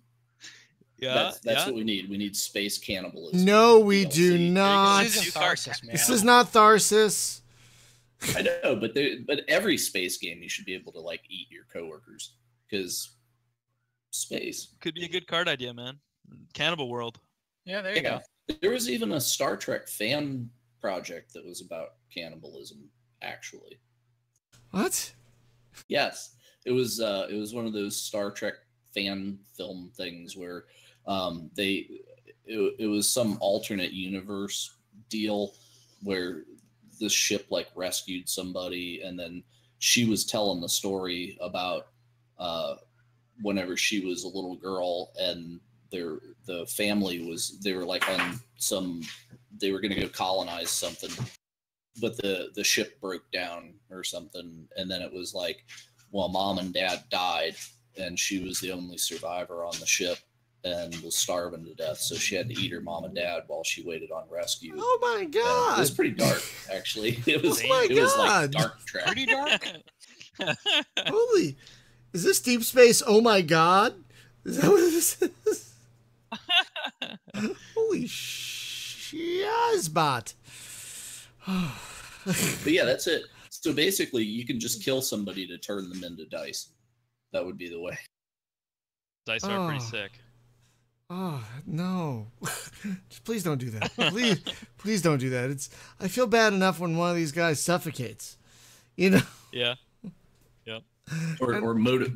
Speaker 4: Yeah,
Speaker 2: that's that's
Speaker 4: yeah.
Speaker 2: what we need. We need space cannibalism.
Speaker 1: no, we
Speaker 2: DLC.
Speaker 1: do not.
Speaker 5: This isn't Tharsis, man.
Speaker 1: This is not Tharsis.
Speaker 2: I know, but there, but every space game you should be able to like eat your coworkers because space.
Speaker 4: Could be a good card idea, man. Cannibal World.
Speaker 5: Yeah, there you
Speaker 2: Yeah.
Speaker 5: go.
Speaker 2: There was even a Star Trek fan project that was about cannibalism, actually.
Speaker 1: What?
Speaker 2: Yes, it was. Uh, it was one of those Star Trek fan film things where um, they. It, it was some alternate universe deal where the ship like rescued somebody, and then she was telling the story about uh, whenever she was a little girl, and their the family was they were like on some they were going to go colonize something but the the ship broke down or something and then it was like well mom and dad died and she was the only survivor on the ship and was starving to death so she had to eat her mom and dad while she waited on rescue
Speaker 1: Oh my
Speaker 2: And
Speaker 1: god!
Speaker 2: it was pretty dark actually *laughs* it was
Speaker 1: Oh my
Speaker 2: it was like
Speaker 1: God.
Speaker 2: dark track
Speaker 5: Pretty dark. *laughs*
Speaker 1: Holy, is this Deep Space? Oh my god! Is that what this is? *laughs* Holy shazbot! *sighs*
Speaker 2: but yeah that's it so basically you can just kill somebody to turn them into dice that would be the way
Speaker 4: Dice are pretty
Speaker 1: Oh.
Speaker 4: sick.
Speaker 1: Oh no! Just *laughs* please don't do that. Please, please don't do that. It's I feel bad enough when one of these guys suffocates. You know.
Speaker 4: Yeah.
Speaker 2: or or motive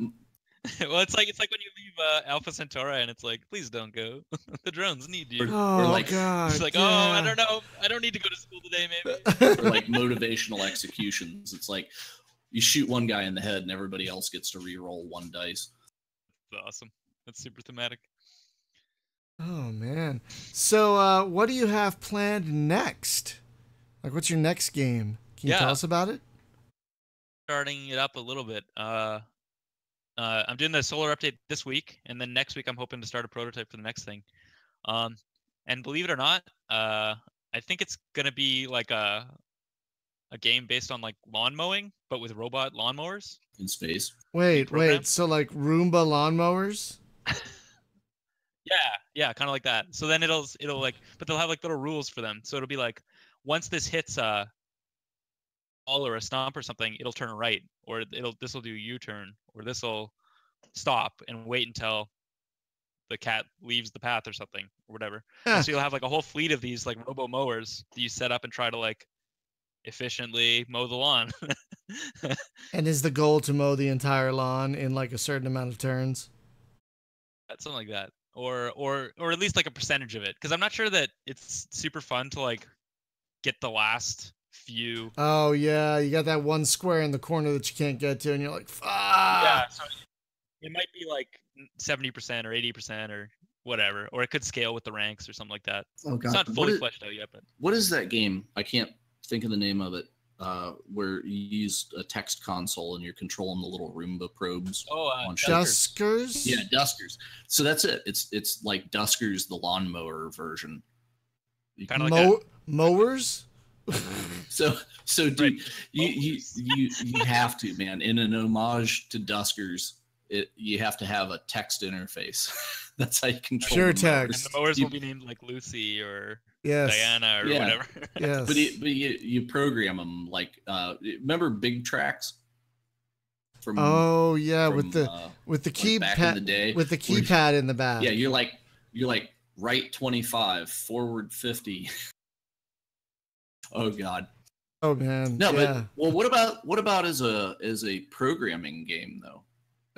Speaker 2: *laughs*
Speaker 4: well, it's like it's like when you leave uh, Alpha Centauri and it's like, please don't go. *laughs* the drones need you.
Speaker 1: Oh
Speaker 2: like-
Speaker 1: god!
Speaker 4: It's like, oh, I don't know. I don't need to go to school today, maybe.
Speaker 2: or like motivational executions. It's like you shoot one guy in the head and everybody else gets to re-roll one dice.
Speaker 4: That's awesome. That's super thematic.
Speaker 1: Oh man. So uh, what do you have planned next? Like what's your next game? Can you tell us about it?
Speaker 4: Starting it up a little bit. Uh, uh, I'm doing the solar update this week, and then next week I'm hoping to start a prototype for the next thing. Um, and believe it or not, uh, I think it's gonna be like a a game based on like lawn mowing, but with robot lawnmowers.
Speaker 2: in space.
Speaker 1: Wait, wait. So like Roomba lawnmowers? *laughs*
Speaker 4: Yeah, yeah, kind of like that. So then it'll it'll like, but they'll have like little rules for them. So it'll be like, once this hits uh, a ball or a stomp or something, it'll turn right, or it'll this will do U-turn, or this will stop and wait until the cat leaves the path or something or whatever.
Speaker 1: Huh.
Speaker 4: So you'll have like a whole fleet of these like robo mowers that you set up and try to like efficiently mow the lawn. *laughs*
Speaker 1: And is the goal to mow the entire lawn in like a certain amount of turns?
Speaker 4: something like that or or or at least like a percentage of it because i'm not sure that it's super fun to like get the last few
Speaker 1: Oh yeah, you got that one square in the corner that you can't get to, and you're like, fuck.
Speaker 4: yeah so it might be like 70% or 80% or whatever or it could scale with the ranks or something like that
Speaker 2: Oh God.
Speaker 4: it's not fully fleshed out yet but
Speaker 2: what is that game? I can't think of the name of it. Uh, where you use a text console and you're controlling the little Roomba probes.
Speaker 4: oh uh,
Speaker 2: On
Speaker 4: Duskers.
Speaker 1: Duskers.
Speaker 2: Yeah, Duskers. So that's it. It's it's like Duskers, the lawnmower version.
Speaker 4: Kinda like
Speaker 1: Mow- mowers. *laughs*
Speaker 2: So so dude,
Speaker 4: Right.
Speaker 2: you, you you you have to man in an homage to Duskers. It you have to have a text interface. *laughs* That's how you control
Speaker 1: Sure,
Speaker 2: the mowers.
Speaker 1: text.
Speaker 4: and the mowers
Speaker 2: You-
Speaker 4: will be named like lucy or
Speaker 1: Yes.
Speaker 4: diana or
Speaker 2: Yeah.
Speaker 4: whatever *laughs* *laughs*
Speaker 1: Yes.
Speaker 2: But, it, but you, you program them like uh, remember Big Traks from
Speaker 1: oh yeah,
Speaker 2: from,
Speaker 1: with the
Speaker 2: uh,
Speaker 1: with the
Speaker 2: like back in the
Speaker 1: keypad
Speaker 2: day
Speaker 1: with the
Speaker 2: where you-
Speaker 1: keypad in the back.
Speaker 2: yeah you're like you're like right 25 forward 50 *laughs* oh god
Speaker 1: Oh man.
Speaker 2: no
Speaker 1: yeah.
Speaker 2: but well what about what about as a as a programming game though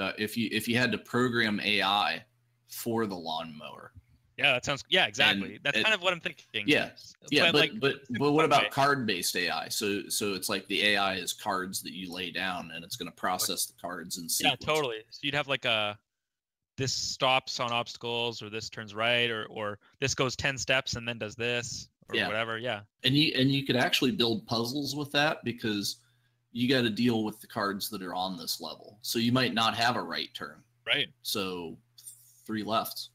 Speaker 2: uh, if you if you had to program ai for the lawnmower
Speaker 4: yeah that sounds yeah exactly that's
Speaker 2: it-
Speaker 4: kind of what i'm thinking
Speaker 2: yeah, yeah
Speaker 4: like-
Speaker 2: but
Speaker 4: like,
Speaker 2: but but what about card based ai so so it's like the ai is cards that you lay down and it's going to process the cards and see.
Speaker 4: Yeah, totally. So you'd have like a this stops on obstacles, or this turns right, or or this goes ten steps and then does this, or
Speaker 2: Yeah.
Speaker 4: whatever. Yeah,
Speaker 2: and you and you could actually build puzzles with that because you got to deal with the cards that are on this level so you might not have a right turn
Speaker 4: right.
Speaker 2: so three lefts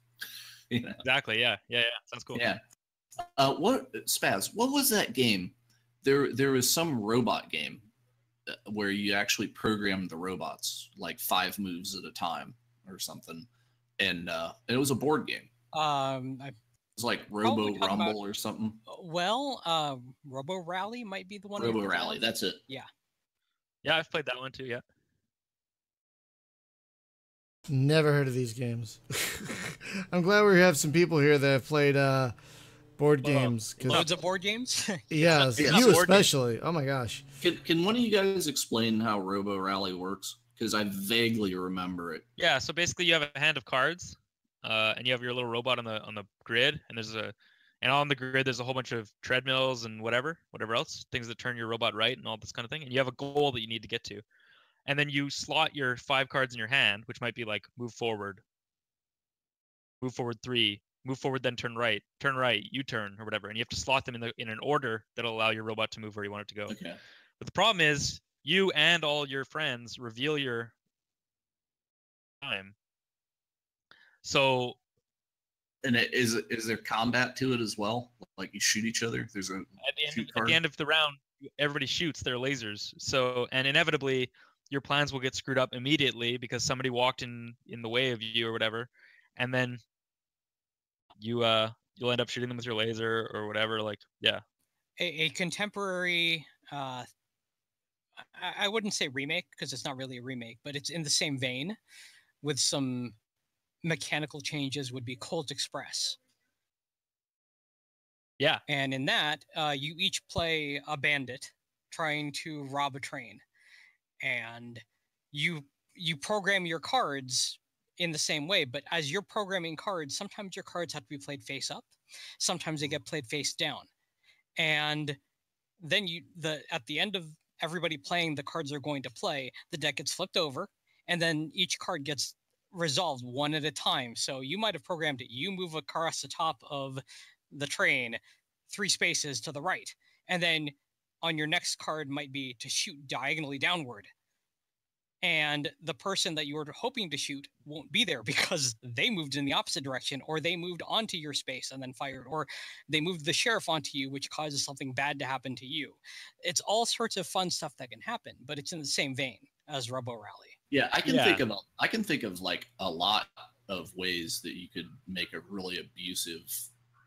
Speaker 2: *laughs* you know?
Speaker 4: Exactly. Yeah, yeah, yeah. Sounds cool.
Speaker 2: yeah uh what spaz what was that game there there was some robot game uh, where you actually programmed the robots like five moves at a time or something and uh and it was a board game it
Speaker 5: Um, I,
Speaker 2: was like robo
Speaker 5: talking about-
Speaker 2: rumble or something
Speaker 5: well, uh, Robo Rally might be the one.
Speaker 2: robo rally that's it
Speaker 4: Yeah. Yeah, I've played that one too. Yeah.
Speaker 1: Never heard of these games. *laughs* I'm glad we have some people here that have played uh, board
Speaker 4: Well,
Speaker 1: games. 'cause-
Speaker 5: Loads of board games. *laughs* *laughs*
Speaker 1: yes,
Speaker 2: Yeah.
Speaker 1: you
Speaker 4: Board game.
Speaker 1: especially. Oh my gosh.
Speaker 2: Can Can one of you guys explain how Robo Rally works? Because I vaguely remember it.
Speaker 4: Yeah, so basically you have a hand of cards, uh, and you have your little robot on the on the grid, and there's a, and on the grid there's a whole bunch of treadmills and whatever, whatever else, things that turn your robot right and all this kind of thing, and you have a goal that you need to get to, and then you slot your five cards in your hand, which might be like move forward, move forward three, move forward then turn right, turn right, U turn or whatever, and you have to slot them in the in an order that'll allow your robot to move where you want it to go.
Speaker 2: Okay.
Speaker 4: But the problem is you and all your friends reveal your time. So
Speaker 2: And it, is is there combat to it as well? Like you shoot each other? There's a
Speaker 4: at the end, of, at the end of the round, everybody shoots their lasers. So and inevitably your plans will get screwed up immediately because somebody walked in in the way of you or whatever, and then you uh you'll end up shooting them with your laser or whatever. Like yeah,
Speaker 5: a, a contemporary uh I, I wouldn't say remake because it's not really a remake but it's in the same vein with some mechanical changes would be colt express
Speaker 4: Yeah.
Speaker 5: and in that uh, you each play a bandit trying to rob a train and you you program your cards in the same way. But as you're programming cards sometimes your cards have to be played face up. Sometimes they get played face down. And then you the at the end of everybody playing the cards they're going to play. The deck gets flipped over and then each card gets resolved one at a time. So you might have programmed it. You move across the top of the train three spaces to the right and then on your next card might be to shoot diagonally downward and the person that you were hoping to shoot won't be there *laughs* because they moved in the opposite direction or they moved onto your space and then fired or they moved the sheriff onto you which causes something bad to happen to you it's all sorts of fun stuff that can happen but it's in the same vein as robo rally
Speaker 2: Yeah, I can
Speaker 4: Yeah.
Speaker 2: think of a, I can think of like a lot of ways that you could make a really abusive,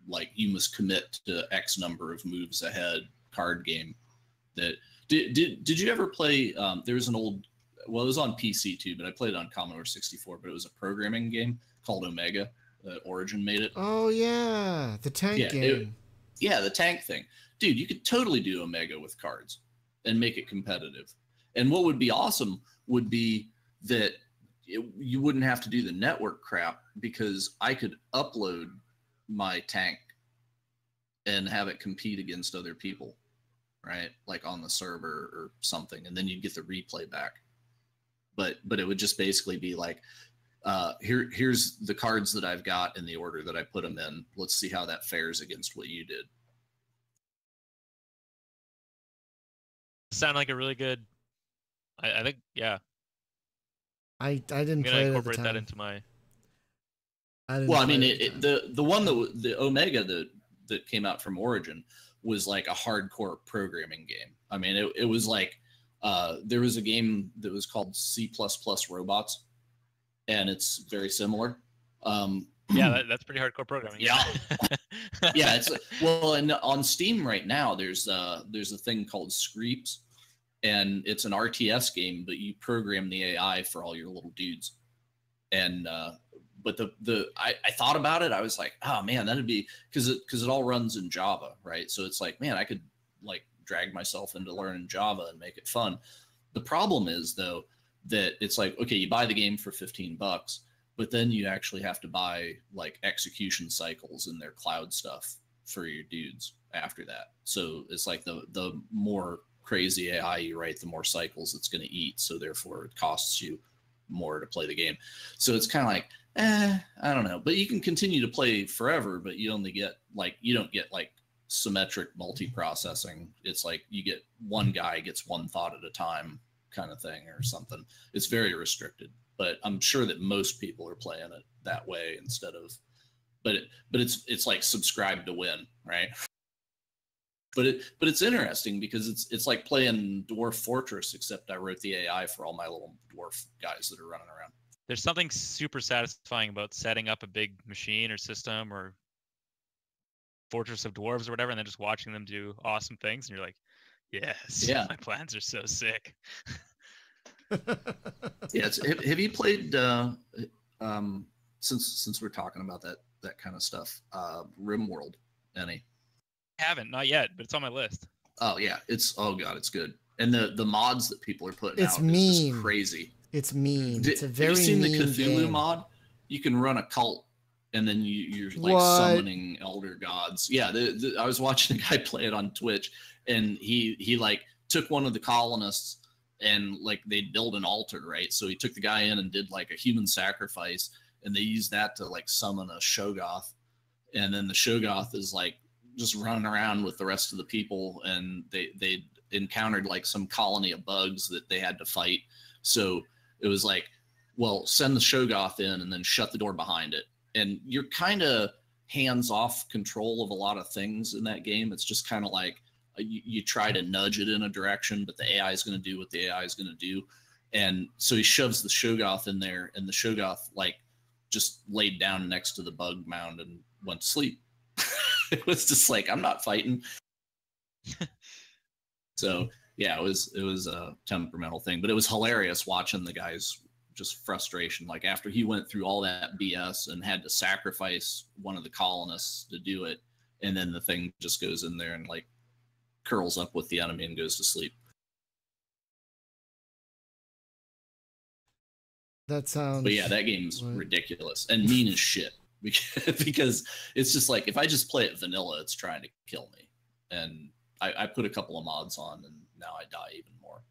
Speaker 2: like you must commit to X number of moves ahead card game. That did did did you ever play? Um, there was an old, well, it was on PC too, but I played it on Commodore 64. But it was a programming game called Omega. Uh, Origin made it.
Speaker 1: Oh yeah, the tank
Speaker 2: Yeah, it-
Speaker 1: game.
Speaker 2: Yeah, the tank thing. Dude, you could totally do Omega with cards and make it competitive. And what would be awesome would be that it, you wouldn't have to do the network crap because I could upload my tank and have it compete against other people, right? Like on the server or something, and then you'd get the replay back. But but it would just basically be like, uh, here here's the cards that I've got in the order that I put them in. Let's see how that fares against what you did.
Speaker 4: sound like a really good. I, I think yeah,
Speaker 1: I I
Speaker 4: I'm
Speaker 1: didn't
Speaker 4: gonna
Speaker 1: play it at the
Speaker 4: incorporate that
Speaker 1: time.
Speaker 4: into my.
Speaker 1: I didn't
Speaker 2: Well, I
Speaker 1: play
Speaker 2: mean,
Speaker 1: at
Speaker 2: it,
Speaker 1: the
Speaker 2: it,
Speaker 1: time.
Speaker 2: the the one that the Omega that that came out from Origin was like a hardcore programming game. I mean, it, it was like uh, there was a game that was called C Robots, and it's very similar. Um,
Speaker 4: Yeah, that, that's pretty hardcore programming.
Speaker 2: Yeah. *laughs* yeah, it's well, and on Steam right now, there's uh there's a thing called Screeps, and it's an RTS game, but you program the AI for all your little dudes. And uh, but the the I, I thought about it, I was like, oh man, that'd be because it because it all runs in Java, right? So it's like, man, I could like drag myself into learning Java and make it fun. The problem is though that it's like, okay, you buy the game for 15 bucks but then you actually have to buy like execution cycles and their cloud stuff for your dudes after that. So it's like the the more crazy AI you write, the more cycles it's going to eat. So therefore, it costs you more to play the game. So it's kind of like, eh, I don't know. But you can continue to play forever, but you only get like you don't get like symmetric multi-processing. It's like you get one guy gets one thought at a time kind of thing or something. It's very restricted but I'm sure that most people are playing it that way instead of but it, but it's it's like subscribe to win, right? But it but it's interesting because it's it's like playing Dwarf Fortress except I wrote the AI for all my little dwarf guys that are running around.
Speaker 4: There's something super satisfying about setting up a big machine or system or fortress of dwarves or whatever, and then just watching them do awesome things, and you're like, yes, *laughs*
Speaker 2: Yeah.
Speaker 4: my plans are so sick. *laughs*
Speaker 2: Yeah, it's, have, have you played uh, um, since since we're talking about that that kind of stuff? Uh, RimWorld, any?
Speaker 4: Haven't, not yet, but it's on my list.
Speaker 2: Oh yeah, it's oh god, it's good. And the the mods that people are putting
Speaker 1: It's
Speaker 2: out is
Speaker 1: mean.
Speaker 2: just crazy.
Speaker 1: It's mean.
Speaker 2: Di-
Speaker 1: It's a
Speaker 2: have
Speaker 1: very
Speaker 2: you seen the Cthulhu
Speaker 1: game.
Speaker 2: mod? You can run a cult, and then you, you're like
Speaker 1: What?
Speaker 2: summoning elder gods. Yeah, the, the, I was watching *laughs* a guy play it on Twitch, and he he like took one of the colonists and like they build an altar, right? So he took the guy in and did like a human sacrifice, and they used that to like summon a Shoggoth, and then the Shoggoth is like just running around with the rest of the people, and they they encountered like some colony of bugs that they had to fight. So it was like, well, send the Shoggoth in and then shut the door behind it. And you're kind of hands off control of a lot of things in that game. It's just kind of like uh, you, you try to nudge it in a direction, but the AI is going to do what the AI is going to do. And so he shoves the Shoggoth in there, and the Shoggoth like just laid down next to the bug mound and went to sleep. *laughs* *laughs* it was just like I'm not fighting. *laughs* so yeah, it was it was a temperamental thing, but it was hilarious watching the guy's just frustration. Like after he went through all that BS and had to sacrifice one of the colonists to do it, and then the thing just goes in there and like curls up with the enemy and goes to sleep.
Speaker 1: That sounds.
Speaker 2: But yeah, that game's
Speaker 1: Right.
Speaker 2: ridiculous and mean as shit *laughs* because it's just like if I just play it vanilla, it's trying to kill me. And I, I put a couple of mods on, and now I die even more.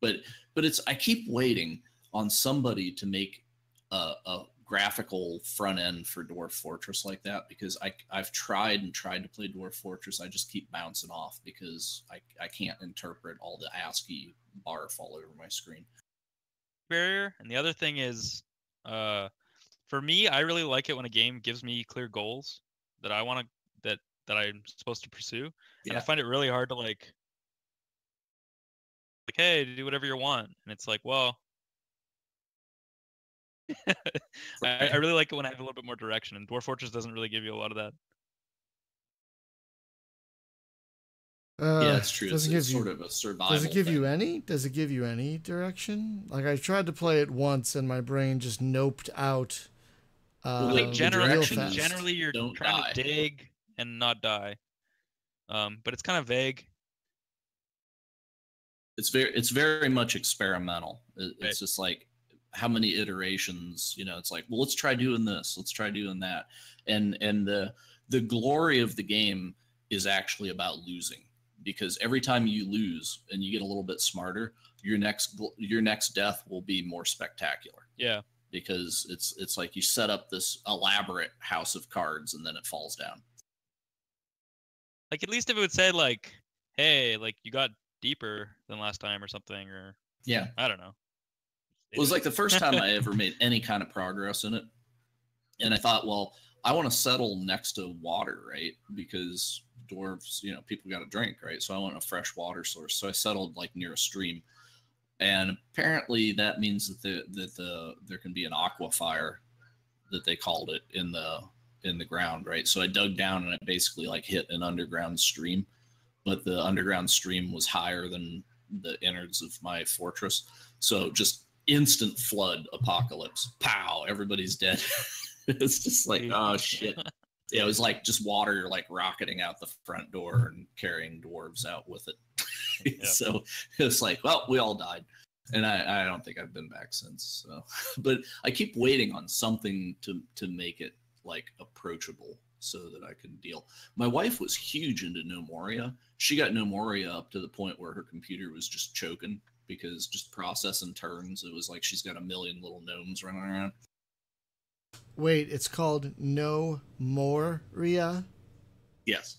Speaker 2: But but it's I keep waiting on somebody to make a, a graphical front end for Dwarf Fortress like that because I I've tried and tried to play Dwarf Fortress. I just keep bouncing off because I I can't interpret all the ASCII barf all over my screen.
Speaker 4: barrier and the other thing is uh for me i really like it when a game gives me clear goals that i want to that that i'm supposed to pursue and i find it really hard to like like hey do whatever you want and it's like well *laughs* I, I really like it when i have a little bit more direction and dwarf fortress doesn't really give you a lot of that
Speaker 1: Uh,
Speaker 2: yeah, it's true. It's,
Speaker 1: Doesn't give
Speaker 2: it's
Speaker 1: you,
Speaker 2: sort of a survival.
Speaker 1: Does it give
Speaker 2: thing.
Speaker 1: you any? Does it give you any direction? Like I tried to play it once, and my brain just noped out. Uh,
Speaker 2: Well,
Speaker 4: like generally
Speaker 1: real
Speaker 2: directions
Speaker 1: fast.
Speaker 4: generally you're
Speaker 2: don't
Speaker 4: trying
Speaker 2: die.
Speaker 4: to dig and not die um but it's kind of vague
Speaker 2: It's very, it's very much experimental. It,
Speaker 4: Right.
Speaker 2: It's just like how many iterations. You know, it's like, well, let's try doing this. Let's try doing that. And and the the glory of the game is actually about losing because every time you lose and you get a little bit smarter, your next your next death will be more spectacular.
Speaker 4: yeah
Speaker 2: because it's it's like you set up this elaborate house of cards and then it falls down.
Speaker 4: Like at least if it would say like, "Hey, like you got deeper than last time" or something, or
Speaker 2: Yeah,
Speaker 4: I don't know.
Speaker 2: it was like the first time I ever made any kind of progress in it, and I thought, well, I want to settle next to water, right? Because dwarves, you know, people got to drink, right? So I want a fresh water source. So I settled like near a stream, and apparently that means that the that the there can be an aquifer that they called it in the in the ground, right? So I dug down and I basically like hit an underground stream, but the underground stream was higher than the innards of my fortress. So just instant flood apocalypse. Pow, everybody's dead. *laughs* it's just like, oh shit. Yeah, it was like just water like rocketing out the front door and carrying dwarves out with it. *laughs* *laughs*
Speaker 4: Yep.
Speaker 2: So it's like, well, we all died. And I, I don't think I've been back since. So *laughs* but I keep waiting on something to to make it like approachable so that I can deal. My wife was huge into Gnomoria. She got Gnomoria up to the point where her computer was just choking because just processing turns. It was like she's got a million little gnomes running around.
Speaker 1: Wait, it's called No More Ria.
Speaker 2: Yes.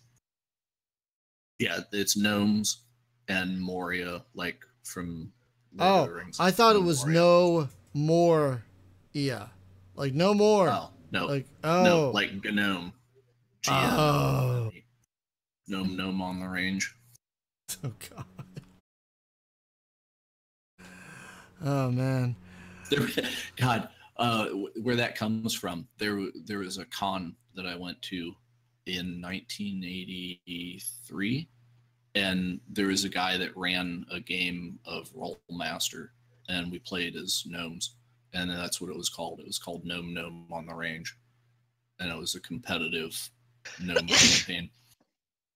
Speaker 2: Yeah, it's gnomes and Moria, like from Lord
Speaker 1: Oh,
Speaker 2: Rings.
Speaker 1: I thought it was
Speaker 2: Moria.
Speaker 1: No More Yeah, like no more.
Speaker 2: Oh no,
Speaker 1: Like oh,
Speaker 2: no, like gnome. GM.
Speaker 1: Oh.
Speaker 2: Gnome, gnome on the range. *laughs*
Speaker 1: oh god. Oh man.
Speaker 2: There, *laughs* God, uh, where that comes from? There, there was a con that I went to in 1983, and there was a guy that ran a game of Roll Master, and we played as gnomes, and that's what it was called. It was called Gnome Gnome on the Range, and it was a competitive gnome *laughs* campaign.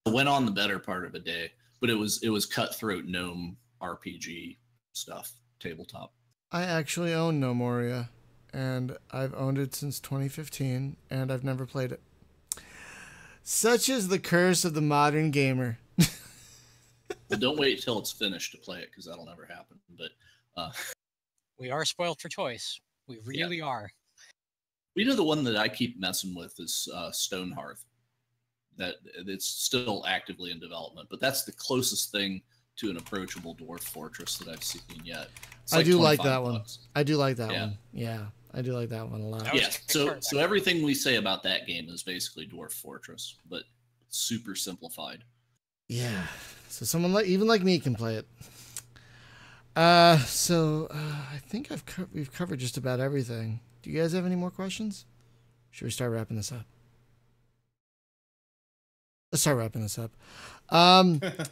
Speaker 2: It went on the better part of a day, but it was it was cutthroat gnome RPG stuff, tabletop.
Speaker 1: I actually own Gnomoria, and I've owned it since 2015, and I've never played it. Such is the curse of the modern gamer.
Speaker 2: But don't wait till it's finished to play it because that'll never happen. But uh, *laughs*
Speaker 5: We are spoiled for choice. We really are.
Speaker 2: you know the one that I keep messing with is uh, Stonehearth. That it's still actively in development, but that's the closest thing to an approachable dwarf fortress that I've seen yet. It's
Speaker 1: I do like
Speaker 2: 25
Speaker 1: that one. I do like that
Speaker 2: Yeah.
Speaker 1: one. Yeah, I do like that one a lot.
Speaker 5: That
Speaker 2: Yeah, so so everything we say about that game is basically dwarf fortress, but super simplified.
Speaker 1: Yeah. So someone like even like me can play it. Uh, so uh, I think I've co- we've covered just about everything. Do you guys have any more questions? Should we start wrapping this up? Let's start wrapping this up. Um, *laughs* because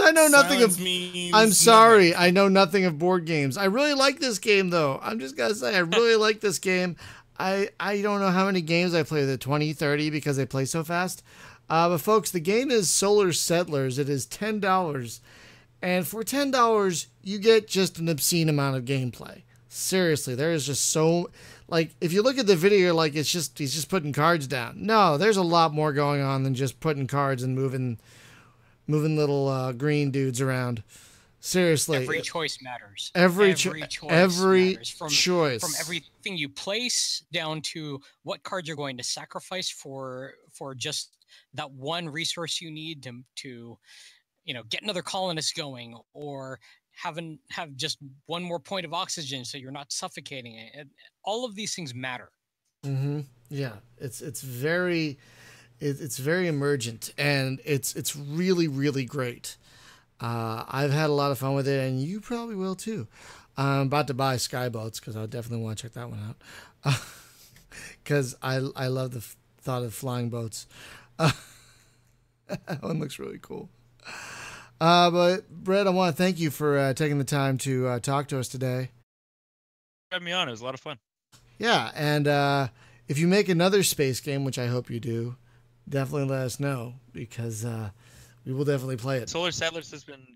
Speaker 1: I know nothing
Speaker 6: Silence
Speaker 1: of. I'm
Speaker 6: nothing.
Speaker 1: sorry, I know nothing of board games. I really like this game though. I'm just gonna say I *laughs* really like this game. I I don't know how many games I play with it, 20, 30 because they play so fast. Uh, but folks, the game is Solar Settlers. It is ten dollars, and for ten dollars, you get just an obscene amount of gameplay. Seriously, there is just so like if you look at the video, like it's just he's just putting cards down. No, there's a lot more going on than just putting cards and moving moving little uh, green dudes around. Seriously,
Speaker 5: Every choice matters.
Speaker 1: every cho-
Speaker 5: choice
Speaker 1: every
Speaker 5: matters. From,
Speaker 1: choice
Speaker 5: from everything you place down to what cards you're going to sacrifice for for just that one resource you need to to you know get another colonist going or having have just one more point of oxygen so you're not suffocating it. And all of these things matter.
Speaker 1: hmm Yeah, it's it's very it, it's very emergent and it's it's really really great. Uh, I've had a lot of fun with it, and you probably will too. I'm about to buy Skyboats because I definitely want to check that one out. *laughs* Because I I love the f- thought of flying boats. Uh, *laughs* that one looks really cool. Uh, but Brett, I want to thank you for uh, taking the time to uh, talk to us today.
Speaker 4: Had me on. It was a lot of fun.
Speaker 1: Yeah, and uh, if you make another space game, which I hope you do, definitely let us know because uh, we will definitely play it.
Speaker 4: Solar Settlers has been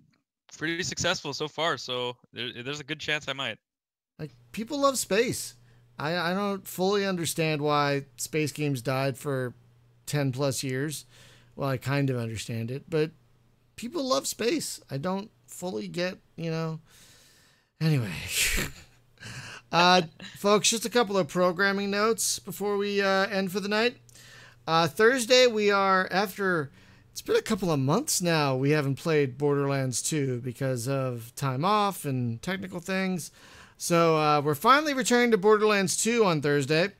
Speaker 4: pretty successful so far, so there, there's a good chance I might.
Speaker 1: Like people love space. I I don't fully understand why space games died for ten plus years. Well, I kind of understand it, but people love space. I don't fully get, you know. Anyway, *laughs* uh, folks, just a couple of programming notes before we uh, end for the night. Uh, Thursday, we are after. It's been a couple of months now. We haven't played Borderlands 2 because of time off and technical things. So uh, we're finally returning to Borderlands 2 on Thursday.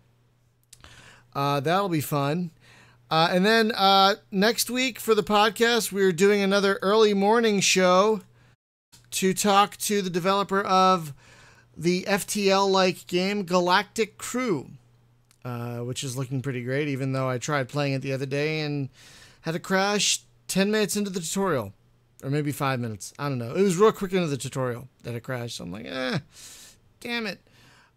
Speaker 1: Uh, that'll be fun. Uh, and then uh, next week for the podcast, we're doing another early morning show to talk to the developer of the FTL like game Galactic Crew, uh, which is looking pretty great, even though I tried playing it the other day and had a crash 10 minutes into the tutorial. Or maybe five minutes. I don't know. It was real quick into the tutorial that it crashed. So I'm like, eh, damn it.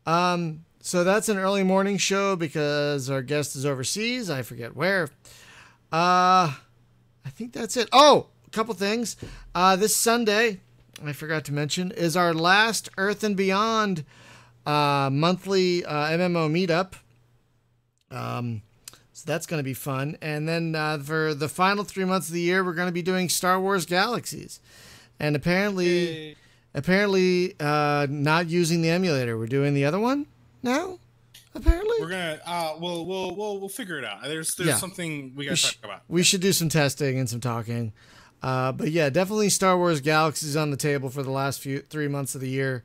Speaker 1: Um, so that's an early morning show because our guest is overseas. I forget where. Uh, I think that's it. Oh, a couple things. Uh, this Sunday, I forgot to mention, is our last Earth and Beyond uh, monthly uh, MMO meetup. Um, so that's going to be fun. And then uh, for the final three months of the year, we're going to be doing Star Wars Galaxies. And apparently, apparently, uh, not using the emulator. We're doing the other one now. Apparently,
Speaker 6: We're gonna uh we'll we'll we'll we'll figure it out. There's there's
Speaker 1: Yeah.
Speaker 6: something we
Speaker 1: we,
Speaker 6: gotta
Speaker 1: sh-
Speaker 6: talk about.
Speaker 1: we should do some testing and some talking. Uh, but yeah, definitely Star Wars Galaxies on the table for the last few three months of the year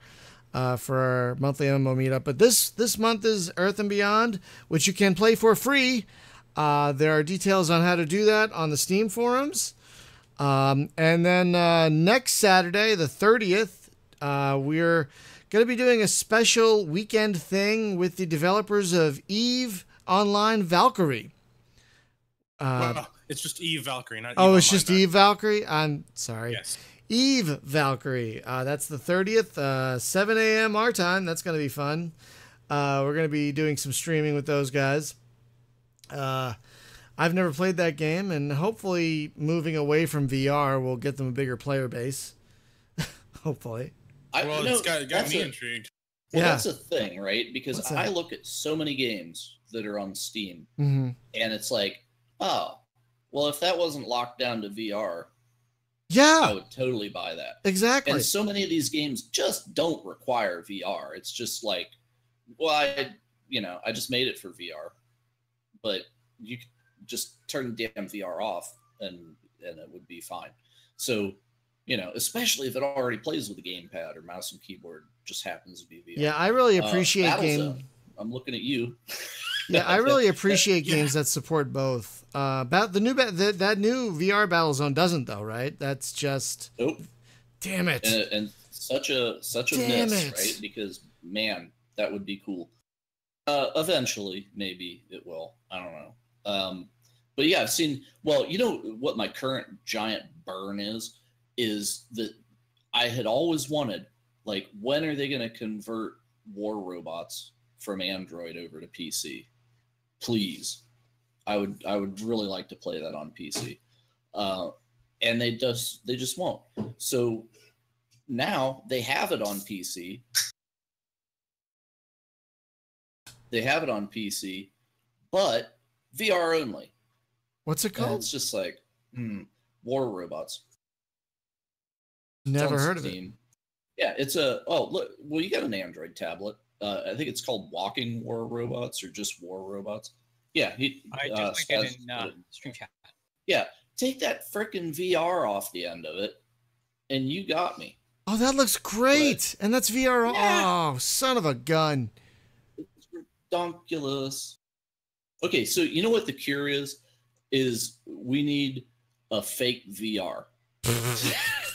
Speaker 1: uh, for our monthly MMO meetup. But this this month is Earth and Beyond, which you can play for free. Uh, there are details on how to do that on the Steam forums. Um, and then uh, next Saturday, the 30th, uh, we're going to be doing a special weekend thing with the developers of Eve Online Valkyrie. Uh,
Speaker 6: well, it's just Eve Valkyrie, not Eve
Speaker 1: Oh, it's
Speaker 6: Online
Speaker 1: just
Speaker 6: Valkyrie.
Speaker 1: Eve Valkyrie. I'm sorry.
Speaker 6: Yes.
Speaker 1: Eve Valkyrie. Uh, that's the 30th, uh, 7 a.m. our time. That's going to be fun. Uh, we're going to be doing some streaming with those guys. Uh, I've never played that game, and hopefully, moving away from VR will get them a bigger player base. *laughs* hopefully.
Speaker 2: I,
Speaker 6: well,
Speaker 2: you know,
Speaker 6: it's got, got me
Speaker 2: a-
Speaker 6: intrigued.
Speaker 2: Well,
Speaker 1: Yeah.
Speaker 2: that's a thing, right? Because
Speaker 1: What's
Speaker 2: I
Speaker 1: that?
Speaker 2: look at so many games that are on Steam,
Speaker 1: hmm
Speaker 2: and it's like, oh, well, if that wasn't locked down to VR,
Speaker 1: yeah, I
Speaker 2: would totally buy that.
Speaker 1: exactly.
Speaker 2: And so many of these games just don't require VR. It's just like, well, I, you know, I just made it for VR, but you could just turn the damn VR off and and it would be fine. So, you know, especially if it already plays with a gamepad or mouse and keyboard, just happens to be VR.
Speaker 1: yeah, I really
Speaker 2: Uh,
Speaker 1: appreciate game.
Speaker 2: Battlezone. I'm looking at you.
Speaker 1: Yeah, I really *laughs* appreciate *laughs*
Speaker 6: Yeah.
Speaker 1: games that support both. Uh, ba- the new ba- the, that new VR Battlezone doesn't though, right? That's just
Speaker 2: Nope.
Speaker 1: damn it.
Speaker 2: and, and such a such a
Speaker 1: Damn
Speaker 2: miss,
Speaker 1: it.
Speaker 2: right? Because man, that would be cool. Uh, eventually, maybe it will. I don't know. Um, but yeah, I've seen. Well, you know what my current giant burn is is that I had always wanted. Like, when are they going to convert War Robots from Android over to PC? Please, I would. I would really like to play that on PC. Uh, and they just they just won't. So now they have it on PC. They have it on PC, but VR only.
Speaker 1: What's it
Speaker 2: And
Speaker 1: called?
Speaker 2: it's just like hmm, War Robots. It's
Speaker 1: Never heard of it.
Speaker 2: Yeah, it's a oh look. Well, you got an Android tablet. Uh, I think it's called Walking War Robots or just War Robots. Yeah, he.
Speaker 5: I
Speaker 2: uh,
Speaker 5: just like
Speaker 2: Spaz
Speaker 5: it in uh, stream chat.
Speaker 2: yeah, take that freaking VR off the end of it, and you got me.
Speaker 1: Oh, that looks great. and that's VR.
Speaker 2: Yeah.
Speaker 1: Oh, son of a gun.
Speaker 2: It's redonkulous. Okay, so you know what the cure is? Is we need a fake VR, *laughs*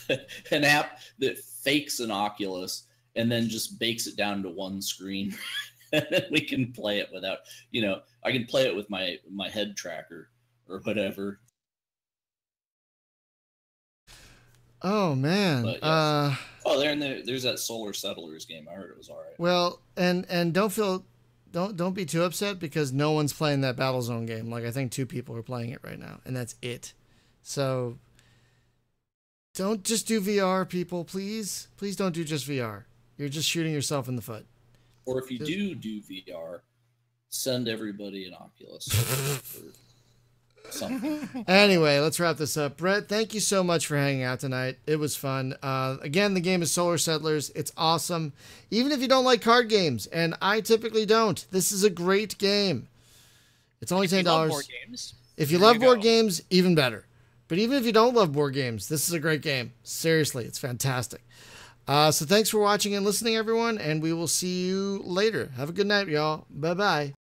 Speaker 2: *laughs* an app that fakes an Oculus and then just bakes it down to one screen, *laughs* and then we can play it without. You know, I can play it with my my head tracker or whatever.
Speaker 1: Oh man.
Speaker 2: But yes.
Speaker 1: Uh
Speaker 2: Oh, there and there, there's that Solar Settlers game. I heard it was all right.
Speaker 1: well, and and don't feel don't don't be too upset because no one's playing that Battlezone game. Like I think two people are playing it right now, and that's it. So don't just do VR, people, please. Please don't do just VR. You're just shooting yourself in the foot.
Speaker 2: Or if you
Speaker 1: Just-
Speaker 2: do do VR, send everybody an Oculus *laughs* something.
Speaker 1: Anyway, let's wrap this up. Brett, thank you so much for hanging out tonight. It was fun. Uh, again, the game is Solar Settlers. It's awesome. Even if you don't like card games, and I typically don't, this is a great game. It's only
Speaker 5: If you
Speaker 1: ten
Speaker 5: love
Speaker 1: dollars.
Speaker 5: board games.
Speaker 1: If you love
Speaker 5: you
Speaker 1: board games, even better. But even if you don't love board games, this is a great game. Seriously, it's fantastic. Uh, so thanks for watching and listening, everyone, and we will see you later. Have a good night, y'all. Bye bye.